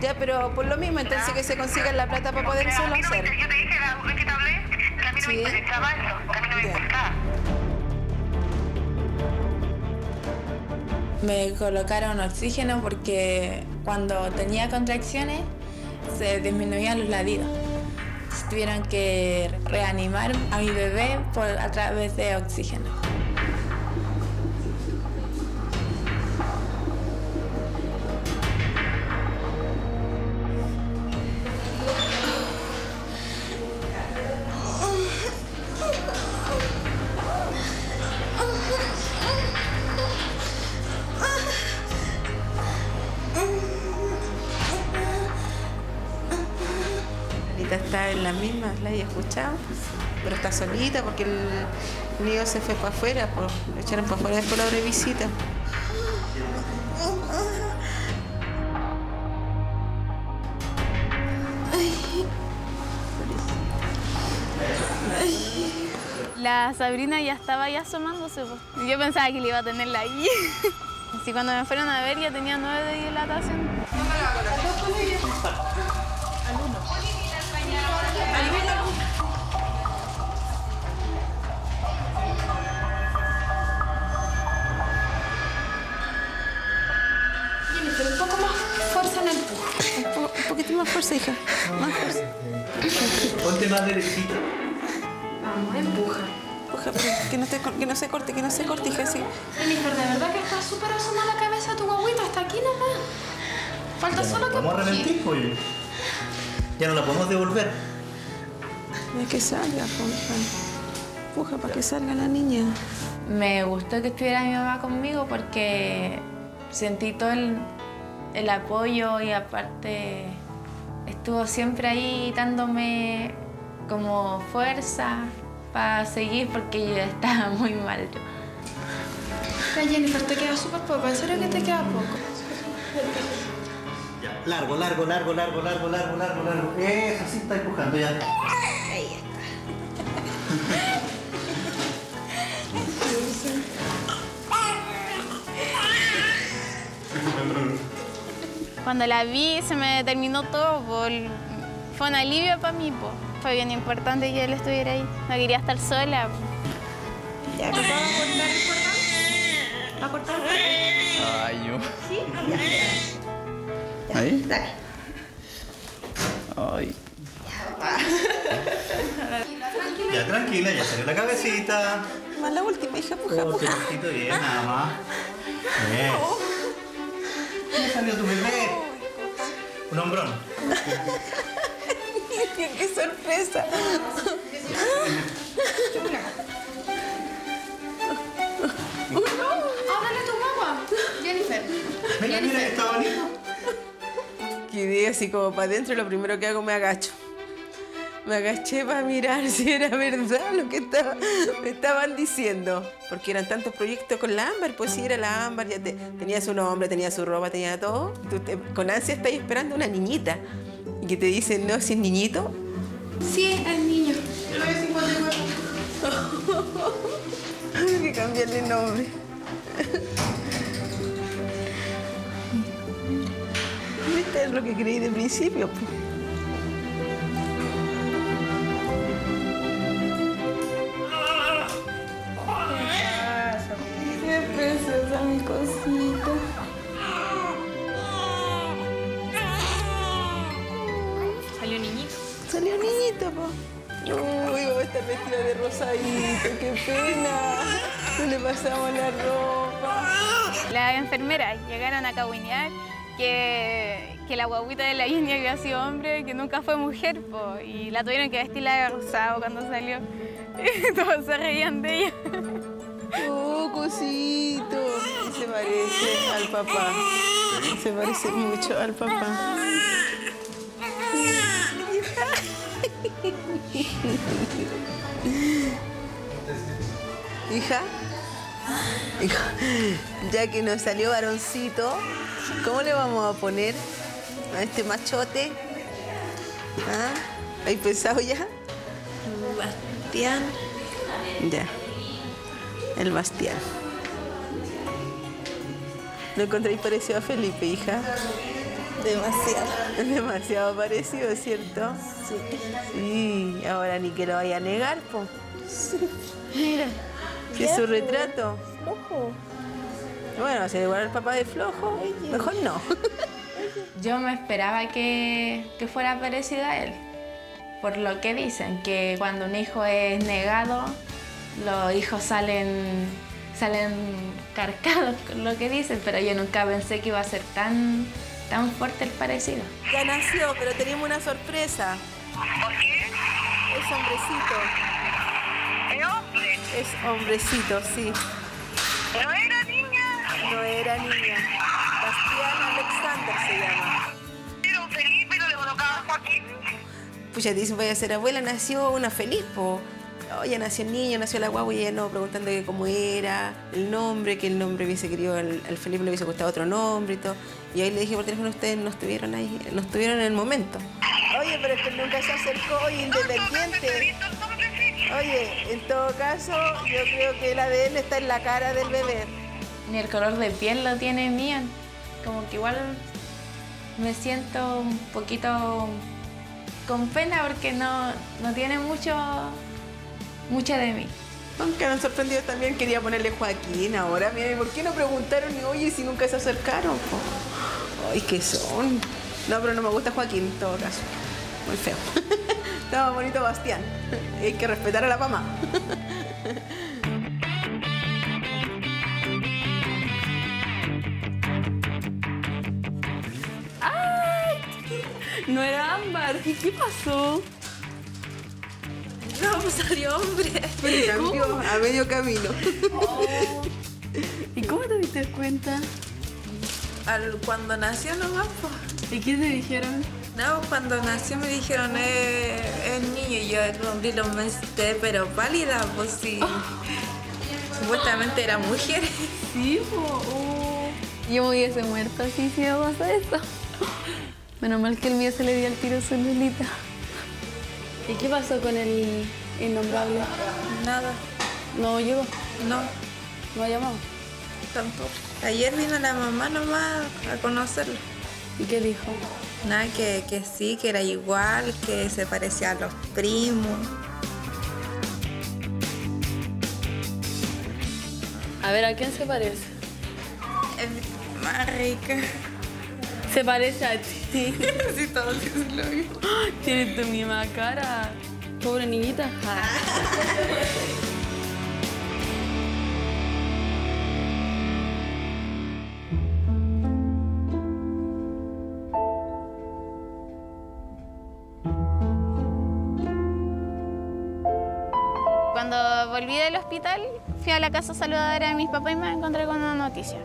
Speaker 15: Ya, pero por lo mismo, entonces que se consiga la plata para poder
Speaker 26: me
Speaker 15: hacer.
Speaker 26: Yo te dije la vez que te hablé a mí no me interesaba eso, a mí no me importaba.
Speaker 14: Me colocaron oxígeno porque cuando tenía contracciones se disminuían los latidos. Tuvieron que reanimar a mi bebé por, a través de oxígeno.
Speaker 15: Anita está en la misma, la he escuchado, pero está solita porque el niño se fue para afuera, pues, lo echaron para afuera después de la de visita.
Speaker 8: La Sabrina ya estaba ya asomándose. pues. Yo pensaba que le iba a tenerla ahí. Así cuando me fueron a ver ya tenía nueve de dilatación.
Speaker 21: Un poco más fuerza en el empuje.
Speaker 15: Un, po- un poquitín más fuerza, hija. Más fuerza.
Speaker 28: Ponte más derechita.
Speaker 21: Vamos, empuja.
Speaker 15: Empuja, pero que no, te que no se corte, que no se corte, hija, sí.
Speaker 21: Jennifer, de verdad que está súper asomada la cabeza tu guaguita. Hasta aquí nomás. Falta
Speaker 28: Ya
Speaker 21: solo que
Speaker 28: vamos a arrepentir, pues. Ya no la podemos devolver.
Speaker 15: Es que salga, po, hija. Empuja para que salga la niña.
Speaker 14: Me gustó que estuviera mi mamá conmigo porque sentí todo el, el apoyo y aparte estuvo siempre ahí dándome como fuerza para seguir porque yo estaba muy mal.
Speaker 21: Ay, Jennifer, te queda súper poco. En serio que te queda poco.
Speaker 28: Largo, largo, largo, largo, largo, largo, largo, largo. Eso sí está empujando ya. Ahí está.
Speaker 8: Cuando la vi se me terminó todo, po. fue un alivio para mí, po. fue bien importante que él estuviera ahí, no quería estar sola. Po.
Speaker 21: ¿Ya cortar el cordón? ¿Va a cortar?
Speaker 13: Ay, yo.
Speaker 21: ¿Sí? Ah, ya.
Speaker 13: ¿Ahí?
Speaker 21: Dale.
Speaker 13: Ay.
Speaker 28: Ya, tranquila, ya salió la cabecita.
Speaker 15: Más la última, hija,
Speaker 28: Corte
Speaker 15: empuja.
Speaker 28: un poquito bien, nada más. Bien. Ya salió tu bebé. Un hombrón.
Speaker 15: ¡Qué sorpresa!
Speaker 21: Háblale a tu guagua. Jennifer.
Speaker 28: Mira, mira que está bonito.
Speaker 15: Quedé así como para adentro y lo primero que hago me agacho. Me agaché para mirar si era verdad lo que estaba, me estaban diciendo. Porque eran tantos proyectos con la Ámbar, pues sí era la Ámbar, ya te- tenía su nombre, tenía su ropa, tenía todo. Tú te- con ansia estás esperando una niñita. Y que te dicen, no, si es niñito.
Speaker 21: Sí, es niño.
Speaker 15: Hay que cambiarle nombre. Es lo que creí de principio. pues.
Speaker 21: Qué preciosa mi cosita.
Speaker 8: Salió niñito.
Speaker 15: Salió niñito, po. Uy, vamos a estar vestida de rosadito, qué pena. No le pasamos la ropa.
Speaker 8: Las enfermeras llegaron a cahuinear que, que la guaguita de la India había sido hombre, que nunca fue mujer, po, y la tuvieron que vestirla de rosado cuando salió. Todos se reían de ella.
Speaker 15: Oh, cosito. Se parece al papá. Se parece mucho al papá. Hija, hija, ya que nos salió varoncito, ¿cómo le vamos a poner a este machote? ¿Ah? ¿Hay pensado ya?
Speaker 22: Bastián.
Speaker 15: Ya. El Bastián. ¿Lo encontréis parecido a Felipe, hija?
Speaker 22: Demasiado.
Speaker 15: Demasiado parecido, ¿cierto? Sí. Sí, ahora ni que lo vaya a negar, po. Mira, que es su retrato.
Speaker 22: Ojo.
Speaker 15: Bueno, si igual el papá de flojo, mejor no.
Speaker 14: Yo me esperaba que, que fuera parecido a él, por lo que dicen, que cuando un hijo es negado, los hijos salen, salen cargados con lo que dicen, pero yo nunca pensé que iba a ser tan, tan fuerte el parecido.
Speaker 15: Ya nació, pero teníamos una sorpresa.
Speaker 26: ¿Por qué?
Speaker 15: Es hombrecito.
Speaker 26: ¿Es hombre?
Speaker 15: Es hombrecito, sí.
Speaker 26: ¿No era niña?
Speaker 15: No era niña. Alexander se llama.
Speaker 26: ¿Era un Felipe y no le colocaba Joaquín?
Speaker 15: Pucha, te dicen, vaya a ser abuela, nació una feliz, po. Oye, nació el niño, nació la guagua y ella no, preguntando que cómo era, el nombre, que el nombre hubiese querido, al, al Felipe le hubiese gustado otro nombre y todo. Y ahí le dije por teléfono, ustedes no estuvieron ahí, no estuvieron en el momento. Oye, pero es que nunca se acercó y independiente. Oye, en todo caso, yo creo que el ADN está en la cara del bebé.
Speaker 14: Ni el color de piel lo tiene mío. Como que igual me siento un poquito con pena porque no, no tiene mucho, mucho de mí.
Speaker 15: Aunque me han sorprendido también, quería ponerle Joaquín ahora. Mira, ¿y ¿por qué no preguntaron ni oye si nunca se acercaron? Ay, ¿qué son? No, pero no me gusta Joaquín en todo caso. Muy feo. Estaba bonito Bastián. Hay que respetar a la mamá.
Speaker 5: No era ámbar. ¿Y qué pasó?
Speaker 15: No, pues salió hombre. Pero cambió a medio camino.
Speaker 5: ¿Y cómo te diste cuenta?
Speaker 3: Al- cuando nació nomás, pues.
Speaker 5: ¿Y qué te dijeron?
Speaker 3: No, cuando nació me dijeron, eh, es niño, y yo cumplí los meses, pero pálida, pues sí. Supuestamente era mujer.
Speaker 5: Sí, po. oh. Yo me hubiese muerto así si me pasa eso. Menos mal que el mío se le dio el tiro a su Lolita. ¿Y qué pasó con el innombrable?
Speaker 3: Nada.
Speaker 5: ¿No llegó?
Speaker 3: No.
Speaker 5: ¿No ha llamado?
Speaker 3: Tampoco. Ayer vino la mamá nomás a conocerlo.
Speaker 5: ¿Y qué dijo?
Speaker 3: Nada, que, que sí, que era igual, que se parecía a los primos.
Speaker 5: A ver, ¿a quién se parece?
Speaker 3: Es más rica.
Speaker 5: Se parece a ti.
Speaker 3: sí, todos lo mismo.
Speaker 5: Tiene tu misma cara. Pobre niñita.
Speaker 8: Cuando volví del hospital, fui a la casa a saludar a mis papás y me encontré con una noticia.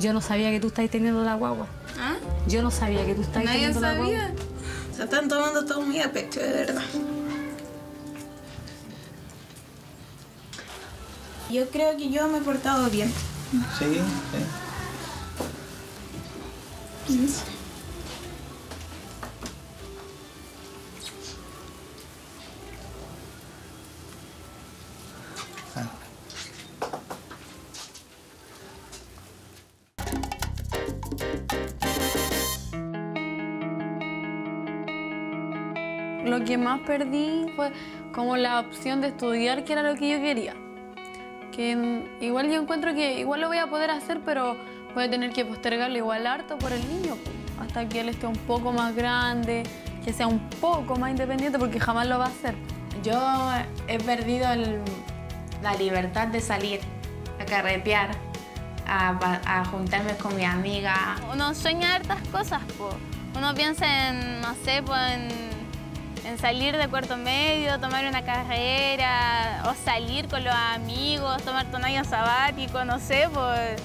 Speaker 12: Yo no sabía que tú estabas teniendo la guagua.
Speaker 3: ¿Ah?
Speaker 12: Yo no sabía que tú estabas
Speaker 3: Nadie
Speaker 12: teniendo la guagua.
Speaker 3: sabía. Se están tomando todo muy a pecho, de verdad. Yo creo que yo me he portado bien.
Speaker 4: Sí, sí.
Speaker 5: Lo más perdí fue como la opción de estudiar, que era lo que yo quería. Que igual yo encuentro que igual lo voy a poder hacer, pero voy a tener que postergarlo igual harto por el niño, hasta que él esté un poco más grande, que sea un poco más independiente, porque jamás lo va a hacer.
Speaker 14: Yo he perdido el- la libertad de salir a carretear, a, a juntarme con mi amiga.
Speaker 8: Uno sueña hartas cosas, po. Uno piensa en, no sé, po, en, en salir de cuarto medio, tomar una carrera, o salir con los amigos, tomarte un año sabático, no sé, pues.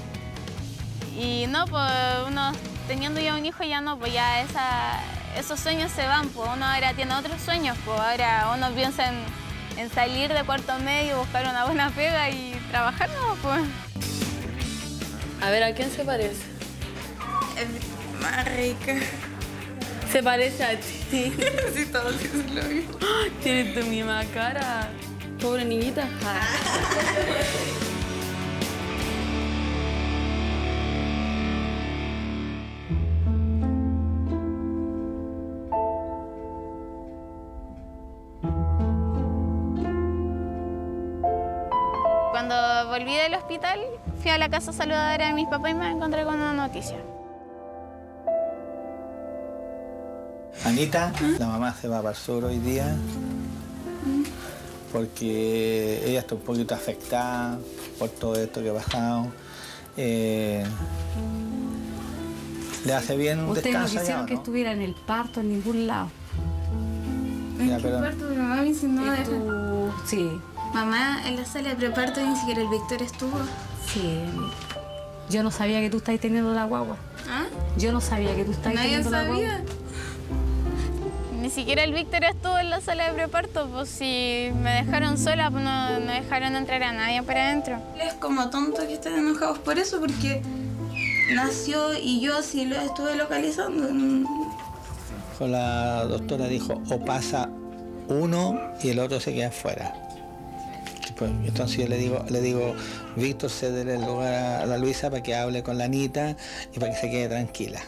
Speaker 8: Y no, pues uno teniendo ya un hijo ya no, pues ya esa, esos sueños se van, pues uno ahora tiene otros sueños, pues ahora uno piensa en, en salir de cuarto medio, buscar una buena pega y trabajar, no, pues.
Speaker 5: A ver, ¿a quién se parece?
Speaker 3: Es más rica.
Speaker 5: Se parece a ti.
Speaker 3: sí, lo mismo.
Speaker 5: ¡Ah! Tienes tu misma cara. Pobre niñita. Ah. Ah.
Speaker 8: Cuando volví del hospital, fui a la casa saludadora de mis papás y me encontré con una noticia.
Speaker 4: Anita, la mamá se va para el sur hoy día porque ella está un poquito afectada por todo esto que ha pasado. Eh, le hace bien un
Speaker 12: Ustedes no
Speaker 4: allá,
Speaker 12: quisieron
Speaker 4: ¿o
Speaker 12: que
Speaker 4: no?
Speaker 12: estuviera en el parto en ningún lado.
Speaker 4: Ya,
Speaker 8: ¿En qué
Speaker 4: pero-
Speaker 8: parto mi mamá me dice no
Speaker 12: ¿Y
Speaker 8: deja-
Speaker 12: tú? Sí.
Speaker 8: Mamá, en la sala de preparto ni siquiera el Víctor estuvo.
Speaker 12: Sí. Yo no sabía que tú estabas teniendo la guagua.
Speaker 8: ¿Ah?
Speaker 12: Yo no sabía que tú estabas
Speaker 8: Nadie
Speaker 12: teniendo la guagua.
Speaker 8: Siquiera el Víctor estuvo en la sala de preparto, pues si me dejaron sola, pues no, no dejaron entrar a nadie para adentro. Es como tonto que estén enojados por eso, porque nació y yo sí lo estuve localizando.
Speaker 4: La doctora dijo, o pasa uno y el otro se queda afuera. Pues, entonces yo le digo, le digo, Víctor, cede el lugar a la Luisa para que hable con la Anita y para que se quede tranquila.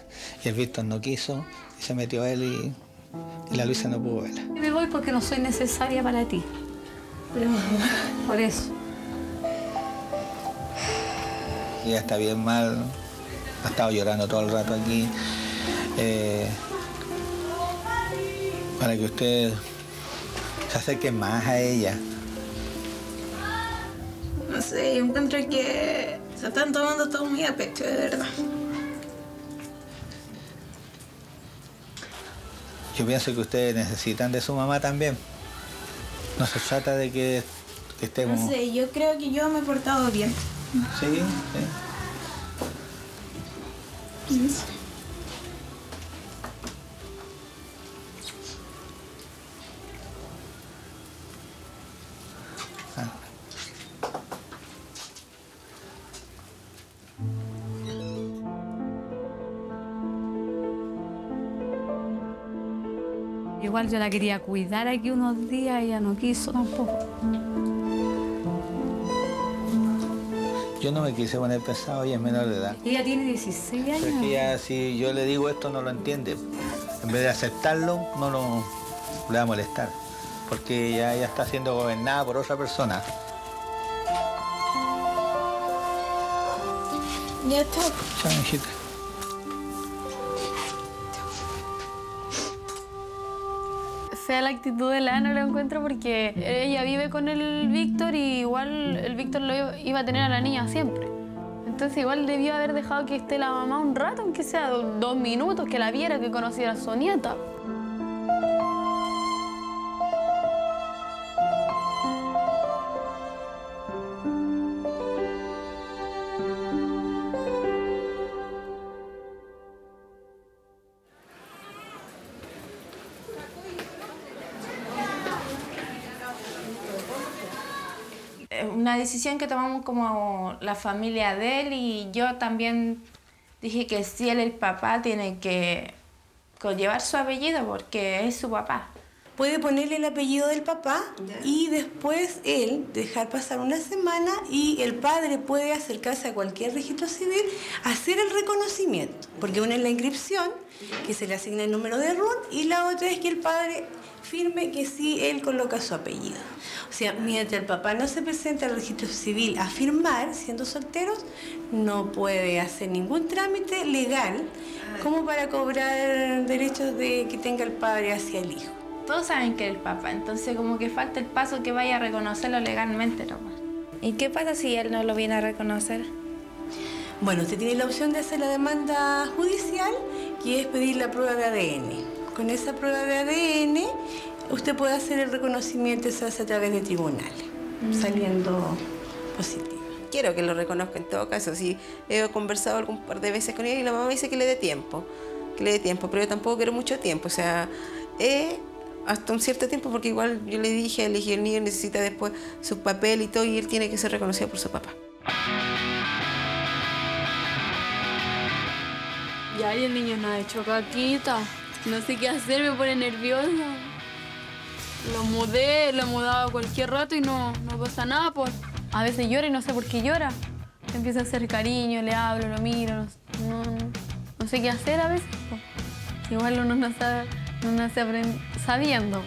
Speaker 4: Y el Víctor no quiso, y se metió él y, y la Luisa no pudo verla.
Speaker 12: Me voy porque no soy necesaria para ti. Por eso.
Speaker 4: Ella está bien mal, ha estado llorando todo el rato aquí. Eh, para que usted se acerque más a ella.
Speaker 8: No sé, yo encuentro que se están tomando todo muy a pecho, de verdad.
Speaker 4: Yo pienso que ustedes necesitan de su mamá también. No se trata de que, que estemos...
Speaker 8: No sé, yo creo que yo me he portado bien.
Speaker 4: Sí, sí.
Speaker 12: Igual yo la quería cuidar aquí unos días y ella no quiso tampoco.
Speaker 4: Yo no me quise poner pesado, ella es menor de edad.
Speaker 12: Ella tiene 16 años.
Speaker 4: Pero es que ella, si yo le digo esto, no lo entiende. En vez de aceptarlo, no lo, le va a molestar. Porque ella, ella está siendo gobernada por otra persona.
Speaker 8: Ya está.
Speaker 4: Chao,
Speaker 5: Fea la actitud de la Ana, lo encuentro porque ella vive con el Víctor y igual el Víctor lo iba a tener a la niña siempre. Entonces igual debió haber dejado que esté la mamá un rato, aunque sea do- dos minutos, que la viera, que conociera a su nieta.
Speaker 14: Decisión que tomamos como la familia de él y yo también dije que si él el papá tiene que conllevar su apellido porque es su papá.
Speaker 2: Puede ponerle el apellido del papá y después él dejar pasar una semana y el padre puede acercarse a cualquier registro civil hacer el reconocimiento. Porque una es la inscripción, que se le asigna el número de RUN, y la otra es que el padre firme que sí él coloca su apellido. O sea, mientras el papá no se presente al registro civil a firmar, siendo solteros, no puede hacer ningún trámite legal como para cobrar derechos de que tenga el padre hacia el hijo.
Speaker 14: Todos saben que es el papá, entonces como que falta el paso que vaya a reconocerlo legalmente nomás. ¿Y qué pasa si él no lo viene a reconocer?
Speaker 2: Bueno, usted tiene la opción de hacer la demanda judicial, que es pedir la prueba de ADN. Con esa prueba de ADN, usted puede hacer el reconocimiento, se hace a través de tribunales, saliendo positivo.
Speaker 15: Quiero que lo reconozca en todo caso. Sí, he conversado algún par de veces con él y la mamá me dice que le dé tiempo, que le dé tiempo, pero yo tampoco quiero mucho tiempo. O sea, eh, hasta un cierto tiempo, porque igual yo le dije, le dije, el niño necesita después su papel y todo, y él tiene que ser reconocido por su papá.
Speaker 5: Ya, y el niño no ha hecho caquita. No sé qué hacer, me pone nerviosa. Lo mudé, lo he mudado a cualquier rato y no, no pasa nada. Pues. A veces llora y no sé por qué llora. Empieza a hacer cariño, le hablo, lo miro. No, no- no sé qué hacer a veces. pues. Igual uno no sabe, no nace sabiendo.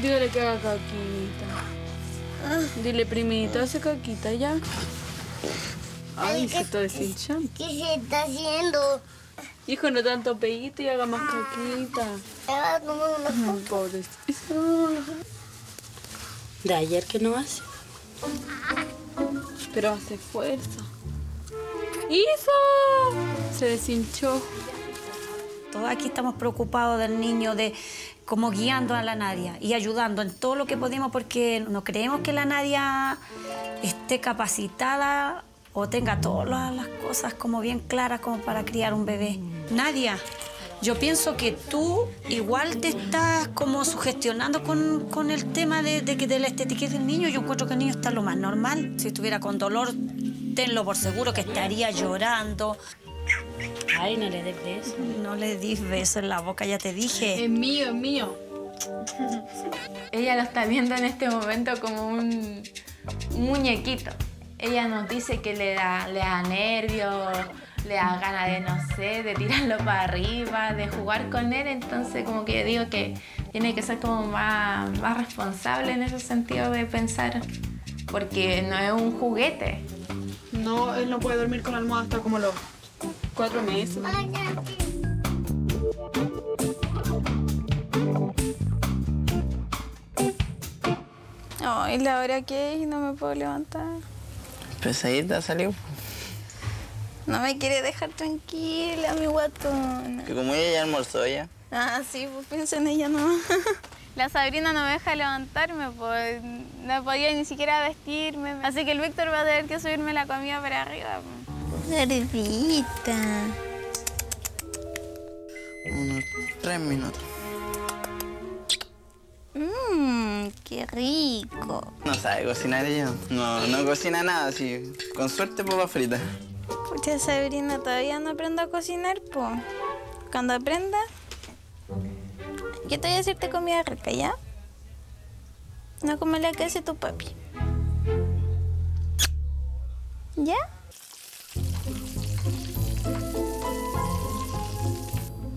Speaker 5: Dígale que haga caquita. Dile, primita, hace caquita ya. Ay, se está deshinchando.
Speaker 29: ¿Qué se está haciendo?
Speaker 5: Hijo, no tanto peguito y haga más caquita.
Speaker 29: Ah, no, no, no.
Speaker 5: Pobrecito.
Speaker 24: De ayer que no hace.
Speaker 5: Pero hace fuerza. ¡Hizo! Se deshinchó.
Speaker 23: Todos aquí estamos preocupados del niño, de como guiando a la Nadia y ayudando en todo lo que podemos porque no creemos que la Nadia esté capacitada o tenga todas las cosas como bien claras como para criar un bebé. Nadia, yo pienso que tú igual te estás como sugestionando con, con el tema de, de, que de la estética del niño. Yo encuentro que el niño está lo más normal. Si estuviera con dolor, tenlo por seguro que estaría llorando.
Speaker 24: Ay, no le des besos.
Speaker 23: No le dis besos en la boca, ya te dije.
Speaker 5: Es mío, es mío.
Speaker 14: Ella lo está viendo en este momento como un, un muñequito. Ella nos dice que le da, le da nervios, le da ganas de, no sé, de tirarlo para arriba, de jugar con él. Entonces, como que digo que tiene que ser como más, más responsable en ese sentido de pensar, porque no es un juguete.
Speaker 5: No, él no puede dormir con la almohada hasta como los cuatro meses.
Speaker 8: Ay, la hora que es, no me puedo levantar.
Speaker 13: Pesadita salió.
Speaker 8: No me quiere dejar tranquila, mi guatona.
Speaker 13: Que como ella ya almorzó ya.
Speaker 8: Ah, sí, pues pienso en ella nomás. La Sabrina no me deja levantarme, pues no podía ni siquiera vestirme. Así que el Víctor va a tener que subirme la comida para arriba.
Speaker 29: Gordita.
Speaker 13: Unos tres minutos.
Speaker 29: Mmm, qué rico.
Speaker 13: No sabe cocinar ella. No, no cocina nada, así. Con suerte papa frita.
Speaker 8: Pucha, Sabrina, todavía no aprendo a cocinar, pues. Cuando aprenda, yo te voy a hacerte comida rica, ¿ya? No como la que hace tu papi. ¿Ya?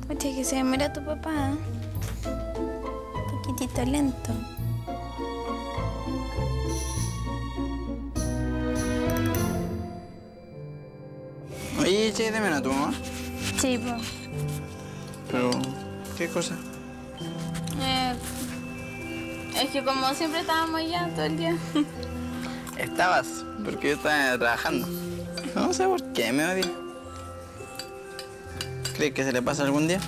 Speaker 8: Pucha, que se muera tu papá. ¿eh? Un poquitito lento.
Speaker 13: Oye, che, de menos a tu mamá.
Speaker 8: Sí, pues.
Speaker 13: Pero, ¿qué cosa?
Speaker 8: Eh, es que como siempre estábamos ya todo el día.
Speaker 13: Estabas, porque yo estaba trabajando. No sé por qué me odia. ¿Crees que se le pasa algún día?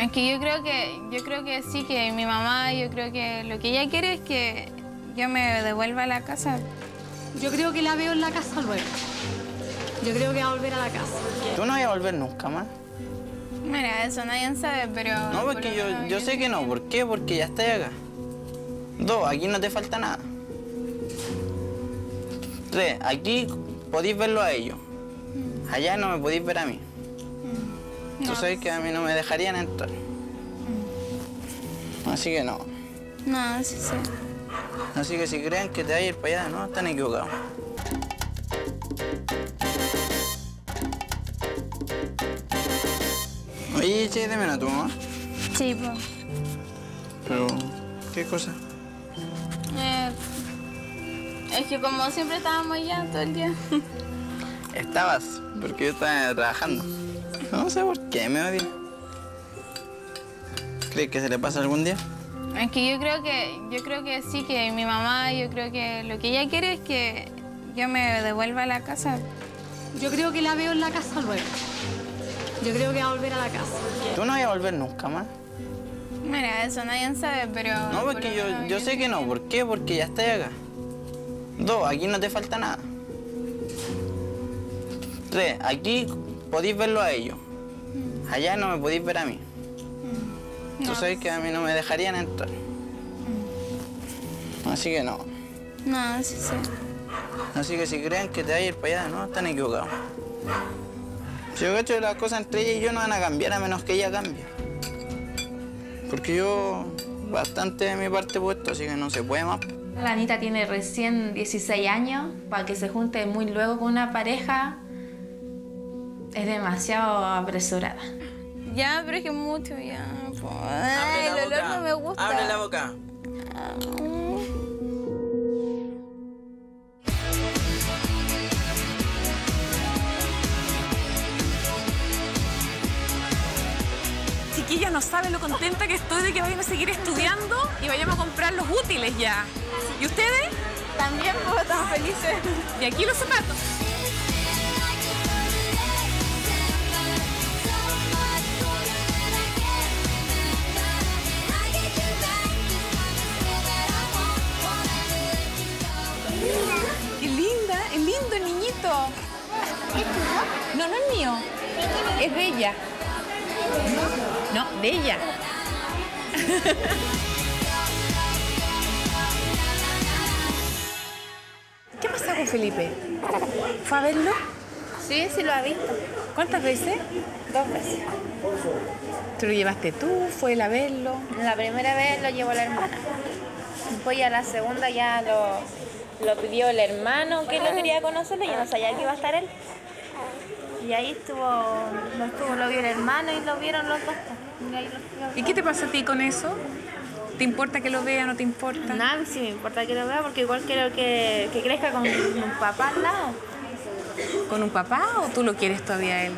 Speaker 8: Es que yo creo que, yo creo que sí, que mi mamá, yo creo que lo que ella quiere es que yo me devuelva a la casa.
Speaker 12: Yo creo que la veo en la casa luego. Yo creo que va a volver a la casa.
Speaker 13: Tú no vas a volver nunca más.
Speaker 8: Mira, eso nadie sabe, pero...
Speaker 13: No, porque yo, yo sé que no. ¿Por qué? Porque ya estás acá. Dos, aquí no te falta nada. Tres, aquí podéis verlo a ellos. Allá no me podéis ver a mí. Tú sabes que a mí no me dejarían entrar. Así que no.
Speaker 8: No, sí sé.
Speaker 13: Así que si creen que te vas a ir para allá, no, están equivocados. Oye, che, de menos a tu mamá.
Speaker 8: Sí, pues.
Speaker 13: Pero, ¿qué cosa?
Speaker 8: Eh, es que como siempre estábamos ya todo el día.
Speaker 13: Estabas, porque yo estaba trabajando. No sé por qué me odia. ¿Crees que se le pasa algún día?
Speaker 8: Es que yo creo que, yo creo que sí, que mi mamá, yo creo que lo que ella quiere es que yo me devuelva a la casa.
Speaker 12: Yo creo que la veo en la casa luego. Yo creo que va a volver a la casa.
Speaker 13: Tú no vas a volver nunca más.
Speaker 8: Mira, eso nadie sabe, pero...
Speaker 13: No, porque yo, yo sé que no. ¿Por qué? Porque ya estás acá. Dos, aquí no te falta nada. Tres, aquí podéis verlo a ellos. Allá no me podéis ver a mí. Tú sabes que a mí no me dejarían entrar. Así que no.
Speaker 8: No, sí sé.
Speaker 13: Así que si creen que te vas a ir para allá, no, están equivocados. Si yo cacho que las cosas entre ella y yo no van a cambiar a menos que ella cambie. Porque yo bastante de mi parte he puesto, así que no se puede más.
Speaker 14: La Anita tiene recién 16 años, para que se junte muy luego con una pareja es demasiado apresurada.
Speaker 8: Ya, pero es que mucho ya. Ay, el olor no me gusta.
Speaker 13: Abre la boca.
Speaker 30: Chiquillos, no saben lo contenta que estoy de que vayan a seguir estudiando y vayamos a comprar los útiles ya. ¿Y ustedes?
Speaker 8: También, pues, estamos felices.
Speaker 30: Y aquí los zapatos. No, no es mío. Es de ella. No, de ella. ¿Qué pasa con Felipe? ¿Fue a verlo?
Speaker 8: Sí, sí lo ha visto.
Speaker 30: ¿Cuántas veces?
Speaker 8: Dos veces.
Speaker 30: ¿Te lo llevaste tú? ¿Fue él a verlo?
Speaker 8: La primera vez lo llevó la hermana. Después ya la segunda ya lo, lo pidió el hermano que lo quería conocerlo y yo no sabía que iba a estar él. Y ahí estuvo, lo, estuvo, lo vio el hermano y lo vieron los dos. Y, ahí lo-
Speaker 30: ¿Y qué te pasa a ti con eso? ¿Te importa que lo vea no te importa?
Speaker 8: Nada, sí me importa que lo vea porque igual quiero que, que crezca con un papá al lado.
Speaker 30: ¿Con un papá o tú lo quieres todavía a él?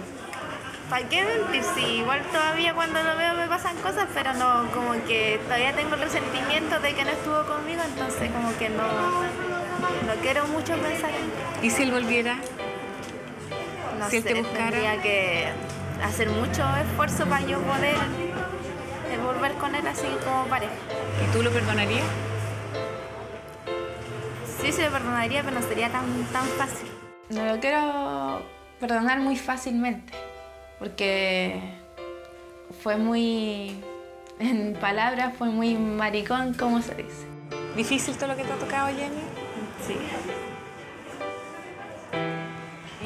Speaker 8: ¿Para qué mentir? Sí, igual todavía cuando lo veo me pasan cosas, pero no, como que todavía tengo el resentimiento de que no estuvo conmigo, entonces como que no, no quiero mucho pensar en
Speaker 30: ¿Y si él volviera?
Speaker 8: No
Speaker 30: Si él
Speaker 8: sé,
Speaker 30: te buscara.
Speaker 8: tendría que hacer mucho esfuerzo para yo poder eh, volver con él así como pareja.
Speaker 30: ¿Y tú lo perdonarías?
Speaker 8: Sí, se lo perdonaría, pero no sería tan, tan fácil.
Speaker 14: No lo quiero perdonar muy fácilmente, porque fue muy, en palabras, fue muy maricón, como se dice.
Speaker 30: ¿Difícil todo lo que te ha tocado, Jenny?
Speaker 8: Sí.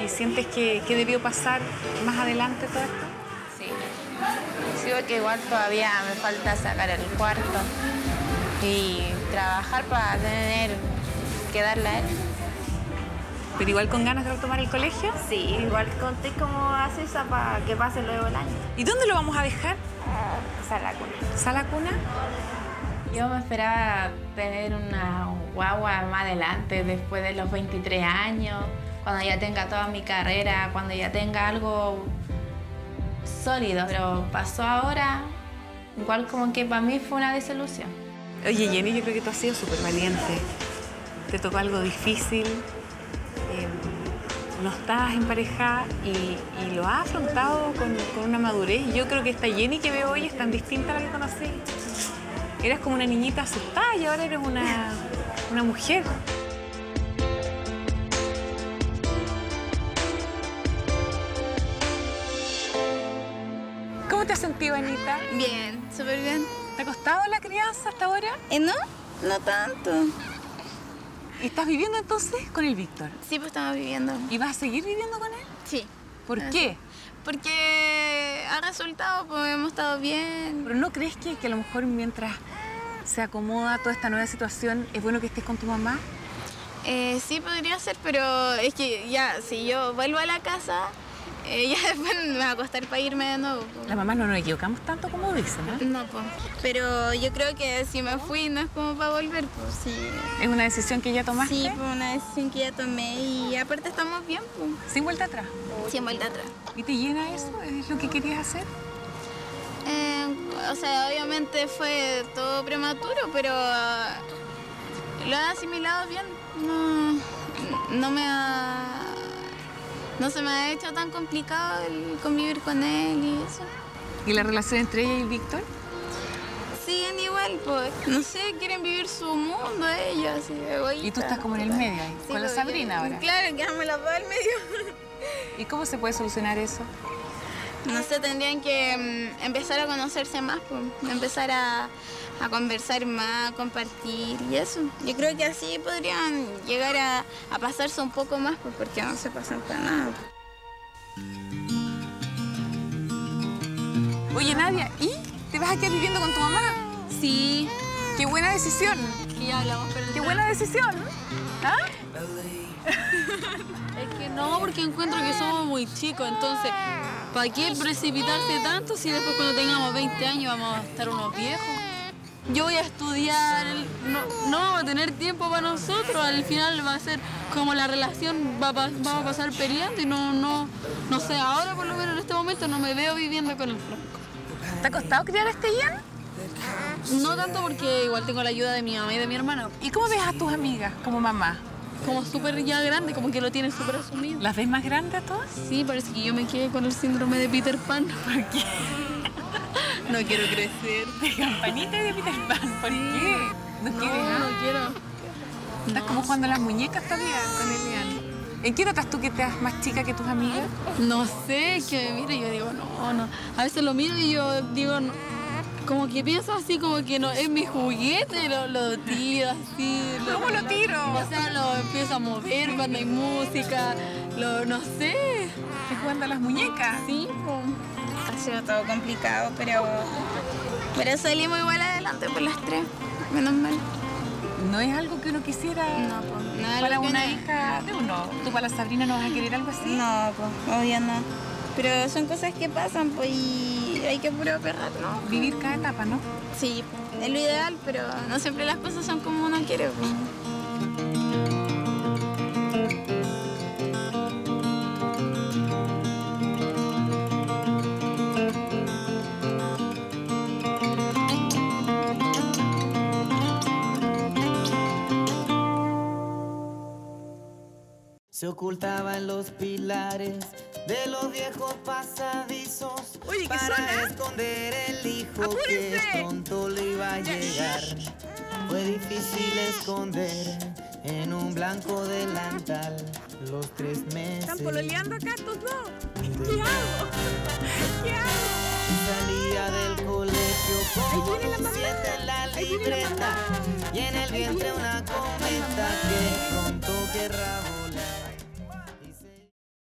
Speaker 30: ¿Y sientes que, que debió pasar más adelante todo esto?
Speaker 14: Sí. Sí, porque igual todavía me falta sacar el cuarto y trabajar para tener que darle a él.
Speaker 30: ¿Pero igual con ganas de retomar el colegio?
Speaker 8: Sí, igual conté como hace esa para que pase luego el año.
Speaker 30: ¿Y dónde lo vamos a dejar?
Speaker 8: Sala cuna.
Speaker 30: ¿Sala cuna?
Speaker 14: Yo me esperaba tener una guagua más adelante, después de los 23 años, cuando ya tenga toda mi carrera, cuando ya tenga algo sólido. Pero pasó ahora, igual como que para mí fue una desilusión.
Speaker 30: Oye, Jenny, yo creo que tú has sido súper valiente. Te tocó algo difícil, eh, no estabas en pareja y, lo has afrontado con, una madurez. Yo creo que esta Jenny que veo hoy es tan distinta a la que conocí. Eras como una niñita asustada y ahora eres una, una mujer. Te has sentido, Anita?
Speaker 8: Bien, súper bien.
Speaker 30: ¿Te ha costado la crianza hasta ahora?
Speaker 8: Eh, no, no tanto.
Speaker 30: ¿Y estás viviendo entonces con el Víctor?
Speaker 8: Sí, pues estamos viviendo.
Speaker 30: ¿Y vas a seguir viviendo con él?
Speaker 8: Sí.
Speaker 30: ¿Por
Speaker 8: Ah,
Speaker 30: qué?
Speaker 8: Porque ha resultado, pues hemos estado bien.
Speaker 30: ¿Pero no crees que, que a lo mejor mientras se acomoda toda esta nueva situación, es bueno que estés con tu mamá?
Speaker 8: Eh, sí, podría ser, pero es que ya, si yo vuelvo a la casa, eh, ya después me va a costar para irme de nuevo. po.
Speaker 30: Las mamás no nos equivocamos tanto como dicen, ¿no?
Speaker 8: No, pues. Pero yo creo que si me fui no es como para volver, pues sí.
Speaker 30: ¿Es una decisión que ya tomaste?
Speaker 8: Sí, pues una decisión que ya tomé y aparte estamos bien, pues.
Speaker 30: Sin vuelta atrás.
Speaker 8: Sin vuelta atrás.
Speaker 30: ¿Y te llena eso? ¿Es lo que querías hacer?
Speaker 8: Eh, o sea, obviamente fue todo prematuro, pero ah, lo he asimilado bien. No, no me ha, no se me ha hecho tan complicado el convivir con él y eso.
Speaker 30: ¿Y la relación entre ella y Víctor?
Speaker 8: Siguen igual, pues. No sé, quieren vivir su mundo ellos, así, egoístas.
Speaker 30: Y tú estás como en el medio ahí,
Speaker 8: Sí,
Speaker 30: con la Sabrina
Speaker 8: yo-
Speaker 30: ahora.
Speaker 8: Claro, quedarme las dos al medio.
Speaker 30: ¿Y cómo se puede solucionar eso?
Speaker 8: No sé, tendrían que mm, empezar a conocerse más, pues, empezar a, a conversar más, a compartir y eso. Yo creo que así podrían llegar a, a pasarse un poco más, pues, porque no se pasan para nada.
Speaker 30: Oye, Nadia, ¿y? ¿Te vas a quedar viviendo con tu mamá?
Speaker 8: Sí.
Speaker 30: Qué buena decisión.
Speaker 8: Que ya hablamos, pero...
Speaker 30: Qué buena decisión. ¿Ah?
Speaker 31: Es que no, porque encuentro que somos muy chicos, entonces, ¿para qué precipitarse tanto si después cuando tengamos 20 años vamos a estar unos viejos? Yo voy a estudiar, no, no vamos a tener tiempo para nosotros, al final va a ser como la relación va a, vamos a pasar peleando y no, no, no sé, ahora por lo menos en este momento no me veo viviendo con el Franco.
Speaker 30: ¿Te ha costado criar a este Ian?
Speaker 5: No tanto porque igual tengo la ayuda de mi mamá y de mi hermana.
Speaker 30: ¿Y cómo ves a tus amigas como mamá?
Speaker 5: Como súper ya grande, como que lo tienen súper asumido.
Speaker 30: ¿Las ves más grandes a todas?
Speaker 5: Sí, parece que yo me quedé con el síndrome de Peter Pan. ¿Por qué? No quiero crecer.
Speaker 30: De campanita y de Peter Pan. ¿Por qué? ¿No, quieres?
Speaker 5: No,
Speaker 30: ah?
Speaker 5: no quiero.
Speaker 30: Estás como jugando a las muñecas todavía con el Ian. ¿En qué notas tú que te das más chica que tus amigas?
Speaker 5: No sé, que me mira y yo digo, no, no. A veces lo miro y yo digo, no. como que pienso así, como que no, es mi juguete, lo, lo tiro así.
Speaker 30: ¿Cómo lo tiro?
Speaker 5: O sea, lo empiezo a mover cuando hay música, lo, no sé.
Speaker 30: ¿Estás jugando a las muñecas?
Speaker 5: Sí,
Speaker 8: Ha sido todo complicado, pero, pero salimos igual adelante por las tres, menos mal.
Speaker 30: ¿No es algo que uno quisiera
Speaker 8: No, pues,
Speaker 30: para una
Speaker 8: no.
Speaker 30: hija de uno? ¿Tú para la Sabrina no vas a querer algo así?
Speaker 8: No, pues, obvio no. Pero son cosas que pasan, pues, y hay que puro perrar, ¿no?
Speaker 30: Vivir cada etapa, ¿no?
Speaker 8: Sí, es lo ideal, pero no siempre las cosas son como uno quiere, pues.
Speaker 32: Se ocultaba en los pilares de los viejos pasadizos
Speaker 30: Oye, ¿qué
Speaker 32: para
Speaker 30: suena?
Speaker 32: esconder el hijo que pronto le iba a llegar. Fue difícil esconder en un blanco delantal los tres meses.
Speaker 30: ¿Están pololeando dos?
Speaker 32: de
Speaker 30: ¿Qué hago? ¿Qué hago?
Speaker 32: Salía del colegio
Speaker 30: la
Speaker 32: un siete en la libreta y en el vientre una cometa